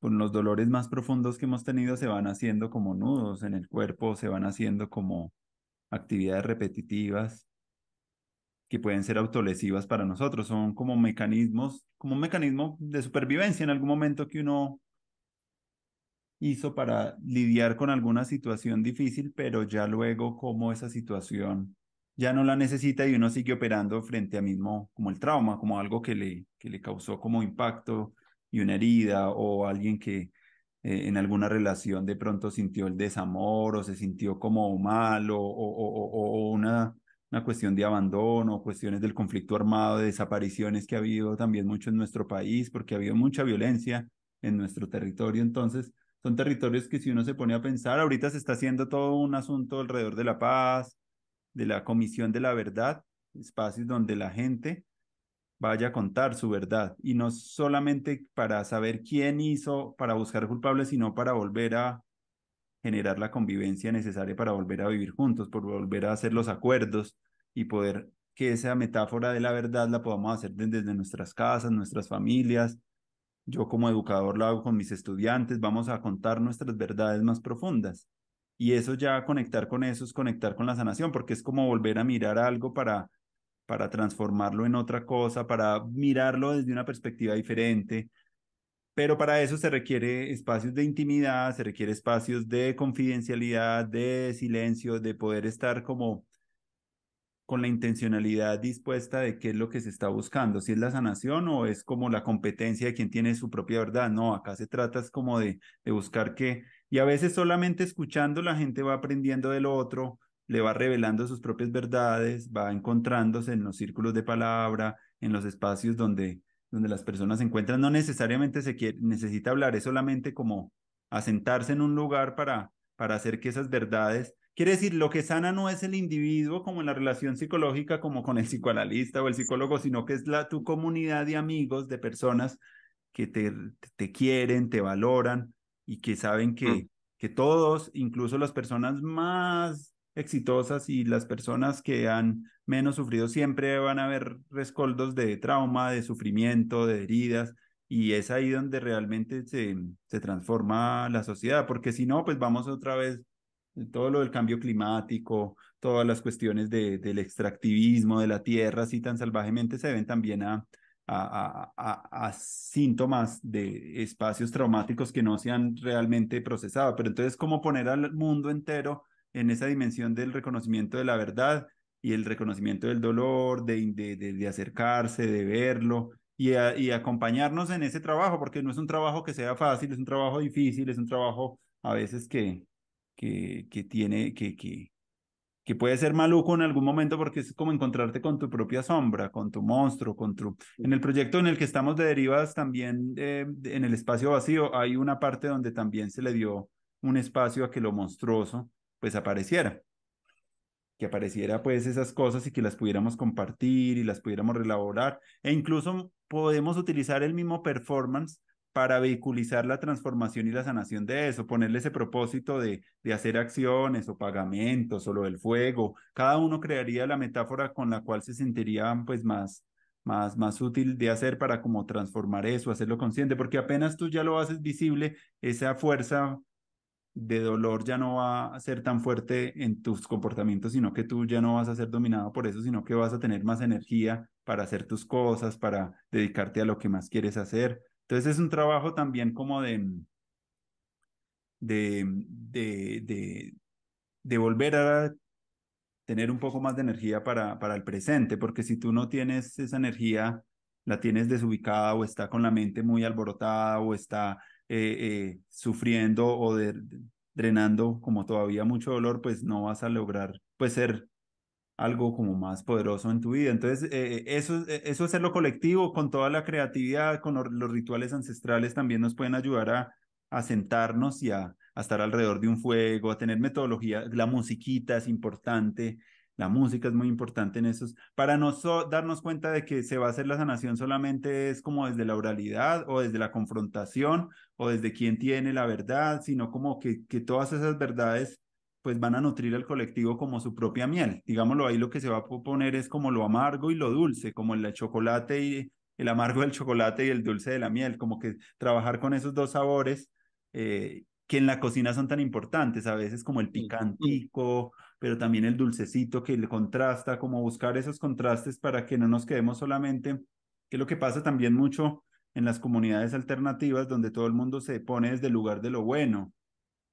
con los dolores más profundos que hemos tenido se van haciendo como nudos en el cuerpo, se van haciendo como actividades repetitivas que pueden ser autolesivas para nosotros, son como mecanismos, como un mecanismo de supervivencia en algún momento que uno hizo para lidiar con alguna situación difícil, pero ya luego como esa situación ya no la necesita y uno sigue operando frente a mismo como el trauma, como algo que le, que le causó como impacto y una herida o alguien que eh, en alguna relación de pronto sintió el desamor o se sintió como mal o, o, o, o una, una cuestión de abandono, cuestiones del conflicto armado, de desapariciones que ha habido también mucho en nuestro país, porque ha habido mucha violencia en nuestro territorio. Entonces, son territorios que si uno se pone a pensar, ahorita se está haciendo todo un asunto alrededor de la paz, de la Comisión de la Verdad, espacios donde la gente vaya a contar su verdad y no solamente para saber quién hizo, para buscar culpables, sino para volver a generar la convivencia necesaria para volver a vivir juntos, por volver a hacer los acuerdos y poder que esa metáfora de la verdad la podamos hacer desde nuestras casas, nuestras familias. Yo como educador lo hago con mis estudiantes, vamos a contar nuestras verdades más profundas y eso ya conectar con eso es conectar con la sanación, porque es como volver a mirar algo para, para transformarlo en otra cosa, para mirarlo desde una perspectiva diferente. Pero para eso se requiere espacios de intimidad, se requiere espacios de confidencialidad, de silencio, de poder estar como con la intencionalidad dispuesta de qué es lo que se está buscando, si es la sanación o es como la competencia de quien tiene su propia verdad. No, acá se trata es como de, de buscar que y a veces solamente escuchando la gente va aprendiendo del otro, le va revelando sus propias verdades, va encontrándose en los círculos de palabra, en los espacios donde, donde las personas se encuentran. No necesariamente se quiere, necesita hablar, es solamente como asentarse en un lugar para, para hacer que esas verdades... Quiere decir, lo que sana no es el individuo como en la relación psicológica, como con el psicoanalista o el psicólogo, sino que es la, tu comunidad de amigos, de personas que te, te quieren, te valoran, y que saben que, mm. que todos, incluso las personas más exitosas y las personas que han menos sufrido, siempre van a haber rescoldos de trauma, de sufrimiento, de heridas, y es ahí donde realmente se, se transforma la sociedad, porque si no, pues vamos otra vez, todo lo del cambio climático, todas las cuestiones de, del extractivismo de la tierra, así tan salvajemente se ven también a, a, a, a, síntomas de espacios traumáticos que no se han realmente procesado. Pero entonces, ¿cómo poner al mundo entero en esa dimensión del reconocimiento de la verdad y el reconocimiento del dolor, de, de, de, de acercarse, de verlo y, y acompañarnos en ese trabajo? Porque no es un trabajo que sea fácil, es un trabajo difícil, es un trabajo a veces que, que, tiene, que, que puede ser maluco en algún momento porque es como encontrarte con tu propia sombra, con tu monstruo, con tu... En el proyecto en el que estamos de derivas también, eh, en el espacio vacío, hay una parte donde también se le dio un espacio a que lo monstruoso pues apareciera. Que apareciera pues esas cosas y que las pudiéramos compartir y las pudiéramos relaborar e incluso podemos utilizar el mismo performance para vehiculizar la transformación y la sanación de eso, ponerle ese propósito de, de hacer acciones o pagamentos o lo del fuego. Cada uno crearía la metáfora con la cual se sentiría pues más, más, más útil de hacer para como transformar eso, hacerlo consciente, porque apenas tú ya lo haces visible, esa fuerza de dolor ya no va a ser tan fuerte en tus comportamientos, sino que tú ya no vas a ser dominado por eso, sino que vas a tener más energía para hacer tus cosas, para dedicarte a lo que más quieres hacer. Entonces es un trabajo también como de, de, de, de, de volver a tener un poco más de energía para, para el presente, porque si tú no tienes esa energía, la tienes desubicada o está con la mente muy alborotada o está eh, eh, sufriendo o drenando como todavía mucho dolor, pues no vas a lograr pues ser algo como más poderoso en tu vida. Entonces, eh, eso, eso hacerlo colectivo con toda la creatividad, con los, rituales ancestrales también nos pueden ayudar a, a sentarnos y a, estar alrededor de un fuego, a tener metodología. La musiquita es importante, la música es muy importante en esos, para no darnos cuenta de que se va a hacer la sanación solamente es como desde la oralidad o desde la confrontación o desde quien tiene la verdad, sino como que, que todas esas verdades pues van a nutrir al colectivo como su propia miel. Digámoslo, ahí lo que se va a poner es como lo amargo y lo dulce, como el chocolate y el amargo del chocolate y el dulce de la miel, como que trabajar con esos dos sabores eh, que en la cocina son tan importantes, a veces como el picantico, pero también el dulcecito que le contrasta, como buscar esos contrastes para que no nos quedemos solamente, que es lo que pasa también mucho en las comunidades alternativas, donde todo el mundo se pone desde el lugar de lo bueno,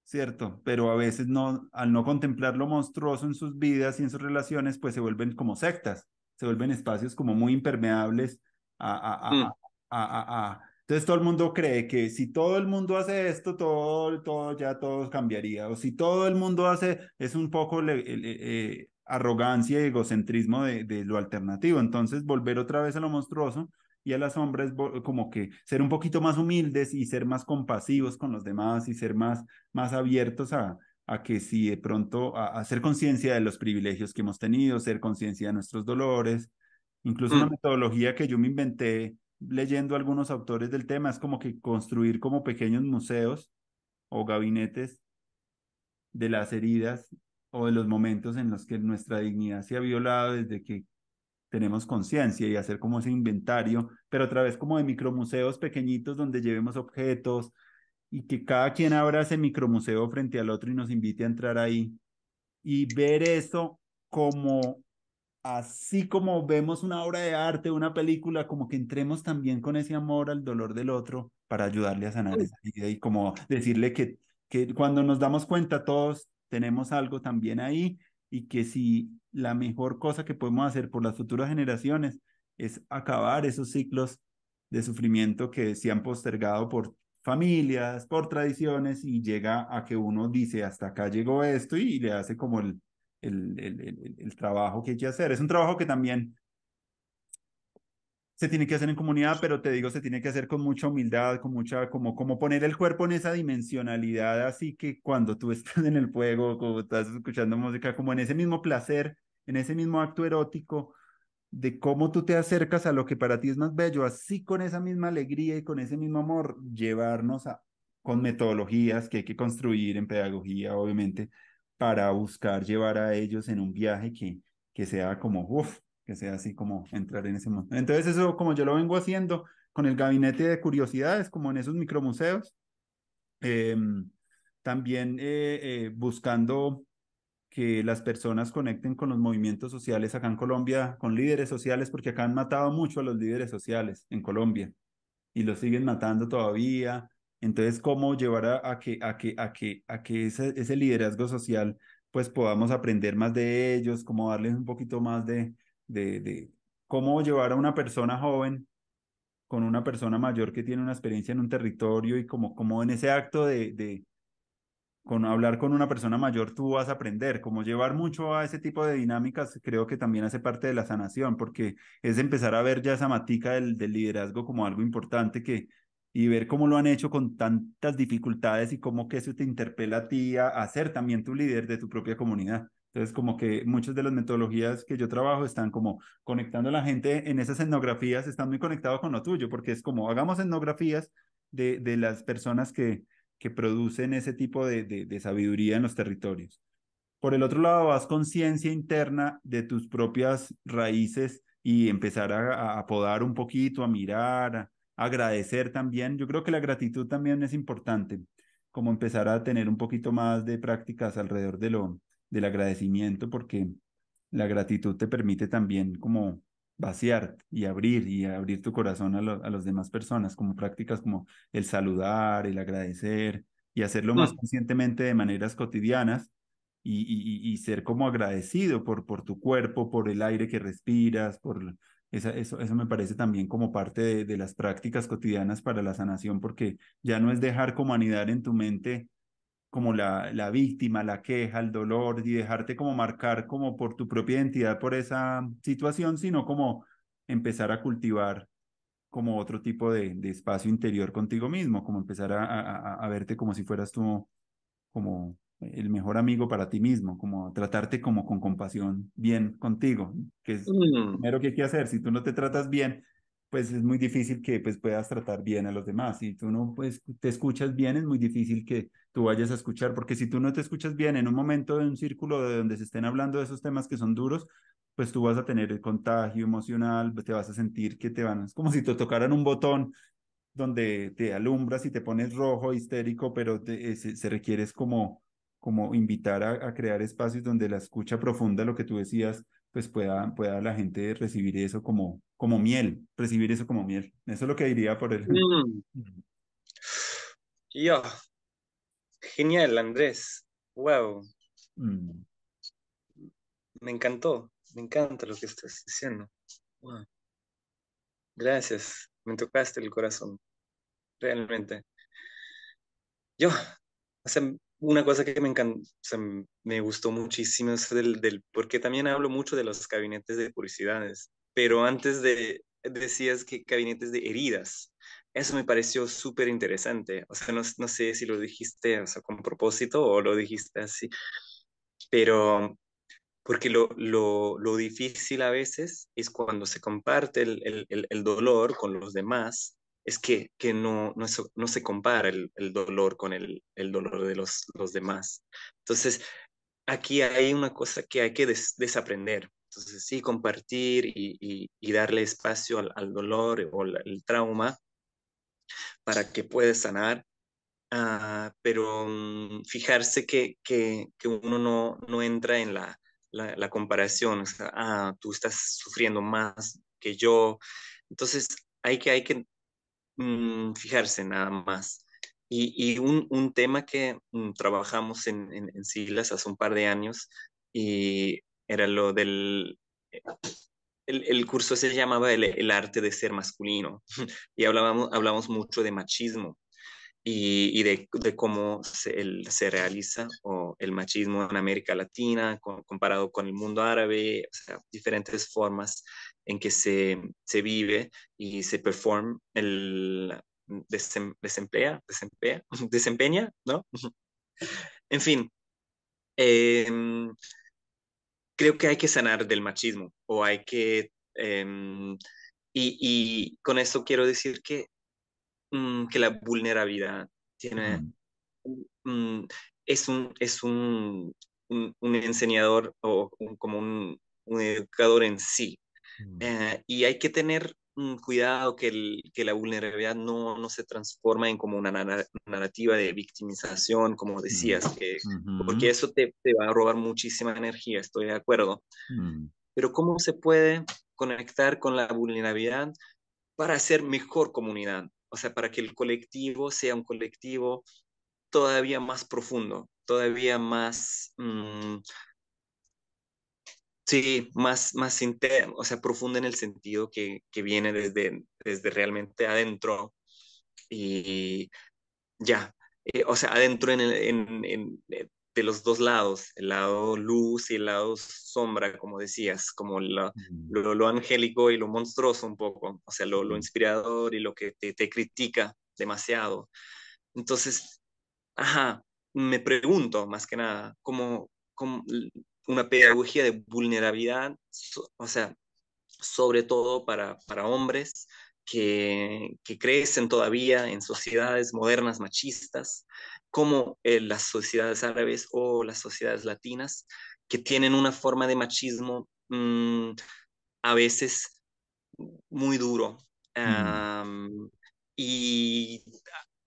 ¿cierto? Pero a veces no, al no contemplar lo monstruoso en sus vidas y en sus relaciones, pues se vuelven como sectas, se vuelven espacios como muy impermeables a, a, a, a entonces todo el mundo cree que si todo el mundo hace esto, todo, todo ya todo cambiaría. O si todo el mundo hace, es un poco le, eh, arrogancia y egocentrismo de, de, lo alternativo. Entonces volver otra vez a lo monstruoso y a las hombres como que ser un poquito más humildes y ser más compasivos con los demás y ser más, más abiertos a, a que si de pronto a, hacer conciencia de los privilegios que hemos tenido, ser conciencia de nuestros dolores. Incluso una mm. metodología que yo me inventé leyendo algunos autores del tema, es como que construir como pequeños museos o gabinetes de las heridas o de los momentos en los que nuestra dignidad se ha violado desde que tenemos conciencia y hacer como ese inventario, pero a través como de micromuseos pequeñitos donde llevemos objetos y que cada quien abra ese micromuseo frente al otro y nos invite a entrar ahí. Y ver eso como así como vemos una obra de arte, una película, como que entremos también con ese amor al dolor del otro para ayudarle a sanar esa vida y como decirle que, que cuando nos damos cuenta todos tenemos algo también ahí y que si la mejor cosa que podemos hacer por las futuras generaciones es acabar esos ciclos de sufrimiento que se han postergado por familias, por tradiciones y llega a que uno dice hasta acá llegó esto y le hace como el, el, el, el, trabajo que hay que hacer. Es un trabajo que también se tiene que hacer en comunidad, pero te digo, se tiene que hacer con mucha humildad, con mucha, como, como poner el cuerpo en esa dimensionalidad, así que cuando tú estás en el fuego, como estás escuchando música, como en ese mismo placer, en ese mismo acto erótico, de cómo tú te acercas a lo que para ti es más bello, así con esa misma alegría y con ese mismo amor, llevarnos a, con metodologías que hay que construir en pedagogía, obviamente, para buscar llevar a ellos en un viaje que, que sea como, uff, que sea así como entrar en ese mundo. Entonces eso como yo lo vengo haciendo con el gabinete de curiosidades, como en esos micromuseos, em, también eh, eh, buscando que las personas conecten con los movimientos sociales acá en Colombia, con líderes sociales, porque acá han matado mucho a los líderes sociales en Colombia y los siguen matando todavía. Entonces, ¿cómo llevar a, que, a que, a que, a que ese, ese, liderazgo social, pues podamos aprender más de ellos, cómo darles un poquito más de, de, de cómo llevar a una persona joven con una persona mayor que tiene una experiencia en un territorio y como, como en ese acto de, de, con hablar con una persona mayor tú vas a aprender, como llevar mucho a ese tipo de dinámicas, creo que también hace parte de la sanación, porque es empezar a ver ya esa matica del, del liderazgo como algo importante que, y ver cómo lo han hecho con tantas dificultades y cómo que eso te interpela a ti a, ser también tu líder de tu propia comunidad. Entonces, como que muchas de las metodologías que yo trabajo están como conectando a la gente en esas etnografías, están muy conectados con lo tuyo, porque es como hagamos etnografías de, de las personas que, que producen ese tipo de, de, sabiduría en los territorios. Por el otro lado, vas conciencia interna de tus propias raíces y empezar a, a un poquito, a mirar, a, agradecer también. Yo creo que la gratitud también es importante, como empezar a tener un poquito más de prácticas alrededor de lo, del agradecimiento, porque la gratitud te permite también como vaciar y abrir y abrir tu corazón a, a las demás personas, como prácticas como el saludar, el agradecer y hacerlo más conscientemente de maneras cotidianas y, y, y, ser como agradecido por, por tu cuerpo, por el aire que respiras, por esa, eso, eso me parece también como parte de, de, las prácticas cotidianas para la sanación, porque ya no es dejar como anidar en tu mente como la, la víctima, la queja, el dolor y dejarte como marcar como por tu propia identidad por esa situación, sino como empezar a cultivar como otro tipo de, de espacio interior contigo mismo, como empezar a, a, a, verte como si fueras tú como el mejor amigo para ti mismo, como tratarte como con compasión bien contigo, que es lo mm. primero que hay que hacer. Si tú no te tratas bien, pues es muy difícil que pues, puedas tratar bien a los demás. Si tú no pues, te escuchas bien, es muy difícil que tú vayas a escuchar, porque si tú no te escuchas bien en un momento de un círculo de donde se estén hablando de esos temas que son duros, pues tú vas a tener el contagio emocional, te vas a sentir que te van, es como si te tocaran un botón donde te alumbras y te pones rojo, histérico, pero te, se, se, requiere como, como invitar a, a crear espacios donde la escucha profunda, lo que tú decías, pues pueda, pueda la gente recibir eso como, como miel, recibir eso como miel. Eso es lo que diría por el... Mm. Yo. Genial, Andrés. Wow. Mm. Me encantó, me encanta lo que estás diciendo. Gracias, me tocaste el corazón, realmente. Yo, o sea, una cosa que me encantó, me gustó muchísimo es del, del, porque también hablo mucho de los gabinetes de publicidades, pero antes de, decías que gabinetes de heridas, eso me pareció súper interesante, o sea, no, no, sé si lo dijiste o sea, con propósito o lo dijiste así, pero porque lo, lo, lo difícil a veces es cuando se comparte el, el, el dolor con los demás es que, que no, no, no, se compara el, el dolor con el, el, dolor de los, los demás. Entonces, aquí hay una cosa que hay que desaprender. Entonces, sí, compartir y, y, darle espacio al, al dolor o el trauma para que pueda sanar, uh, pero um, fijarse que, que, que, uno no, no entra en la, la, comparación, ah, tú estás sufriendo más que yo. Entonces, hay que, hay que Mm, fijarse nada más. Y, un, tema que mm, trabajamos en, Silas hace un par de años y era lo del... El, curso se llamaba el, arte de ser masculino y hablábamos, hablamos mucho de machismo y, de, cómo se, realiza o el machismo en América Latina comparado con el mundo árabe, diferentes formas en que se, se vive y se performa el desem, desemplea, desemplea, desempeña, ¿no? en fin, eh, creo que hay que sanar del machismo o hay que... Eh, y, y, con eso quiero decir que, mm, que la vulnerabilidad tiene... Mm, es un, es un, un, un enseñador o un, como un, un educador en sí. Eh, y hay que tener mm, cuidado que, el, que, la vulnerabilidad no, no, se transforma en como una narrativa de victimización, como decías, mm. que, porque eso te, te, va a robar muchísima energía, estoy de acuerdo. Pero ¿cómo se puede conectar con la vulnerabilidad para hacer mejor comunidad? O sea, para que el colectivo sea un colectivo todavía más profundo, todavía más... Sí, más, más interno, o sea, profunda en el sentido que, que viene desde, desde realmente adentro. Y ya, eh, o sea, adentro en, en, eh, de los dos lados, el lado luz y el lado sombra, como decías, como lo, mm. lo, angélico y lo monstruoso un poco, o sea, lo, lo inspirador y lo que te, te, critica demasiado. Entonces, ajá, me pregunto más que nada, ¿cómo, cómo una pedagogía de vulnerabilidad, o sea, sobre todo para, para hombres que, que, crecen todavía en sociedades modernas machistas, como eh, las sociedades árabes o las sociedades latinas, que tienen una forma de machismo mm, a veces muy duro. Mm. y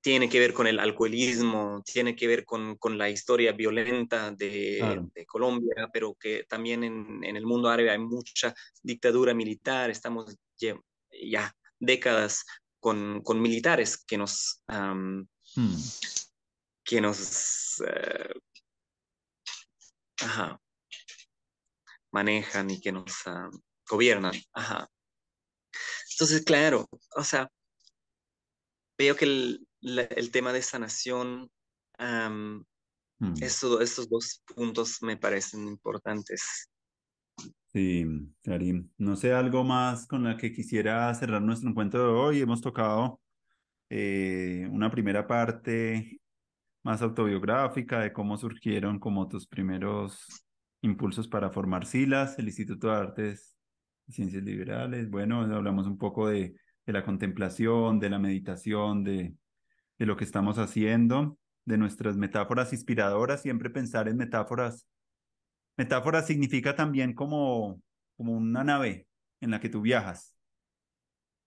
tiene que ver con el alcoholismo, tiene que ver con, con la historia violenta de, de, Colombia, pero que también en, en, el mundo árabe hay mucha dictadura militar, estamos ya, ya décadas con, con, militares que nos, mm. que nos uh, ajá, manejan y que nos gobiernan. Ajá. Entonces, claro, o sea, veo que el, el tema de sanación, mm. estos dos puntos me parecen importantes. Sí, Karim. No sé, algo más con la que quisiera cerrar nuestro encuentro de hoy. Hemos tocado eh, una primera parte más autobiográfica de cómo surgieron como tus primeros impulsos para formar SILAS, el Instituto de Artes y Ciencias Liberales. Bueno, hablamos un poco de, de la contemplación, de la meditación, de, de lo que estamos haciendo, de nuestras metáforas inspiradoras, siempre pensar en metáforas. Metáforas significa también como, como una nave en la que tú viajas,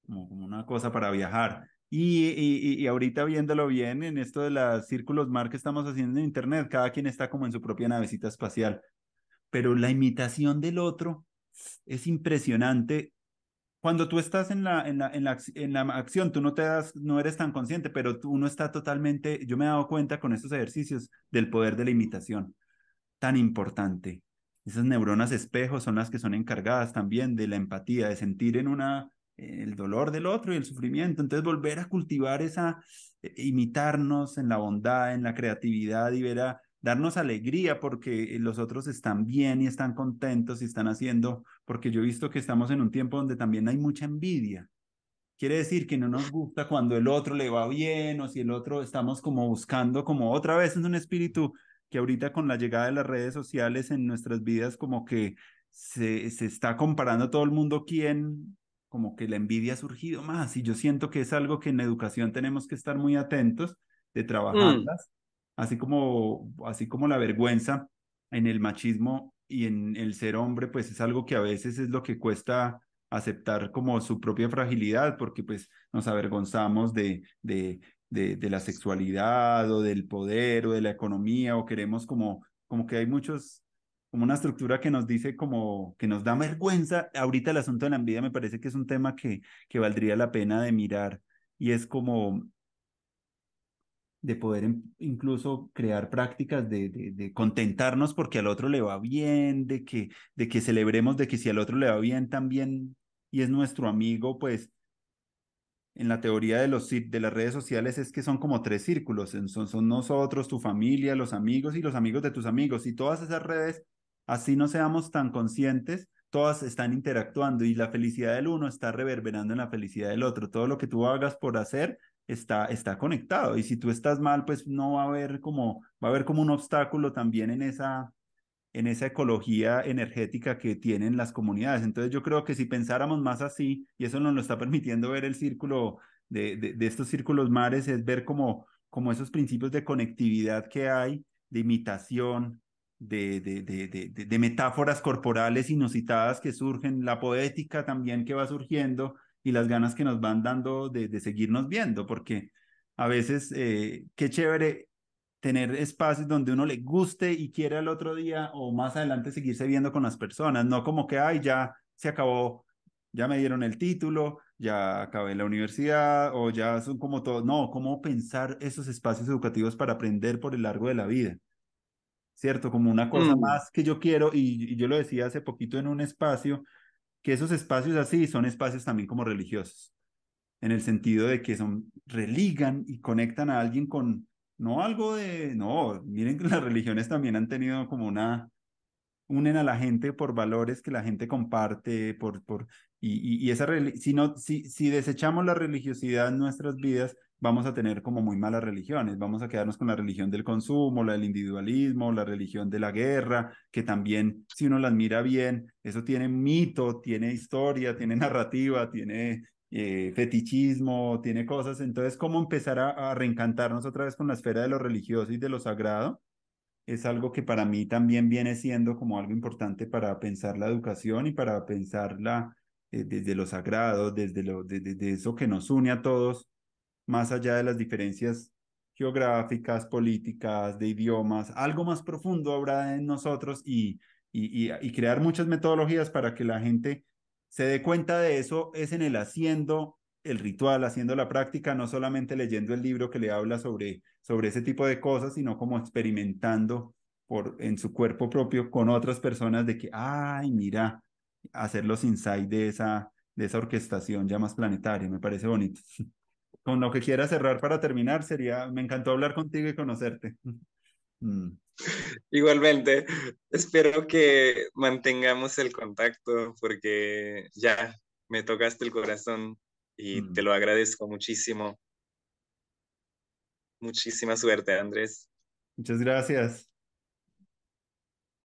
como, como una cosa para viajar. Y, y, y, ahorita viéndolo bien en esto de los círculos mar que estamos haciendo en Internet, cada quien está como en su propia navecita espacial. Pero la imitación del otro es impresionante cuando tú estás en la, en la, en la, en la acción, tú no te das, no eres tan consciente, pero uno está totalmente, yo me he dado cuenta con estos ejercicios del poder de la imitación, tan importante. Esas neuronas espejos son las que son encargadas también de la empatía, de sentir en una el dolor del otro y el sufrimiento. Entonces volver a cultivar esa, eh, imitarnos en la bondad, en la creatividad y ver a, darnos alegría porque los otros están bien y están contentos y están haciendo, porque yo he visto que estamos en un tiempo donde también hay mucha envidia. Quiere decir que no nos gusta cuando el otro le va bien o si el otro estamos como buscando como otra vez es un espíritu que ahorita con la llegada de las redes sociales en nuestras vidas como que se, se está comparando todo el mundo quién, como que la envidia ha surgido más y yo siento que es algo que en educación tenemos que estar muy atentos de mm. trabajarlas así como, así como la vergüenza en el machismo y en el ser hombre, pues es algo que a veces es lo que cuesta aceptar como su propia fragilidad, porque pues nos avergonzamos de, de, de, la sexualidad o del poder o de la economía o queremos como, como que hay muchos, como una estructura que nos dice como que nos da vergüenza. Ahorita el asunto de la envidia me parece que es un tema que, que valdría la pena de mirar y es como de poder incluso crear prácticas de, de, contentarnos porque al otro le va bien, de que, de que celebremos de que si al otro le va bien también y es nuestro amigo, pues en la teoría de, los, de las redes sociales es que son como tres círculos, son, son nosotros, tu familia, los amigos y los amigos de tus amigos y todas esas redes, así no seamos tan conscientes, todas están interactuando y la felicidad del uno está reverberando en la felicidad del otro. Todo lo que tú hagas por hacer está, está conectado. Y si tú estás mal, pues no va a haber como, va a haber como un obstáculo también en esa, en esa ecología energética que tienen las comunidades. Entonces yo creo que si pensáramos más así, y eso nos lo está permitiendo ver el círculo de, de, estos círculos mares, es ver como, como esos principios de conectividad que hay, de imitación, de, de, de, de, metáforas corporales inusitadas que surgen, la poética también que va surgiendo, y las ganas que nos van dando de, seguirnos viendo, porque a veces, eh, qué chévere tener espacios donde uno le guste y quiera el otro día o más adelante seguirse viendo con las personas, no como que, ay, ya se acabó, ya me dieron el título, ya acabé la universidad o ya son como todo, no, cómo pensar esos espacios educativos para aprender por el largo de la vida. ¿Cierto? Como una cosa mm. más que yo quiero, y, y yo lo decía hace poquito en un espacio, que esos espacios así son espacios también como religiosos, en el sentido de que son, religan y conectan a alguien con, no algo de, no, miren que las religiones también han tenido como una, unen a la gente por valores que la gente comparte, por, por, y, y, esa, si, no, si, si desechamos la religiosidad en nuestras vidas, vamos a tener como muy malas religiones, vamos a quedarnos con la religión del consumo, la del individualismo, la religión de la guerra, que también, si uno las mira bien, eso tiene mito, tiene historia, tiene narrativa, tiene eh, fetichismo, tiene cosas, entonces, ¿cómo empezar a, a reencantarnos otra vez con la esfera de lo religioso y de lo sagrado? es algo que para mí también viene siendo como algo importante para pensar la educación y para pensarla eh, desde lo sagrado, desde, lo, desde, eso que nos une a todos, más allá de las diferencias geográficas, políticas, de idiomas, algo más profundo habrá en nosotros y, y, y, crear muchas metodologías para que la gente se dé cuenta de eso, es en el haciendo el ritual, haciendo la práctica, no solamente leyendo el libro que le habla sobre, sobre ese tipo de cosas, sino como experimentando por, en su cuerpo propio con otras personas de que, ay, mira, hacer los insights de esa, de esa orquestación ya más planetaria, me parece bonito. Con lo que quiera cerrar para terminar, sería, me encantó hablar contigo y conocerte. Mm. Igualmente, espero que mantengamos el contacto porque ya me tocaste el corazón y te mm. lo agradezco muchísimo. Muchísima suerte, Andrés. Muchas gracias.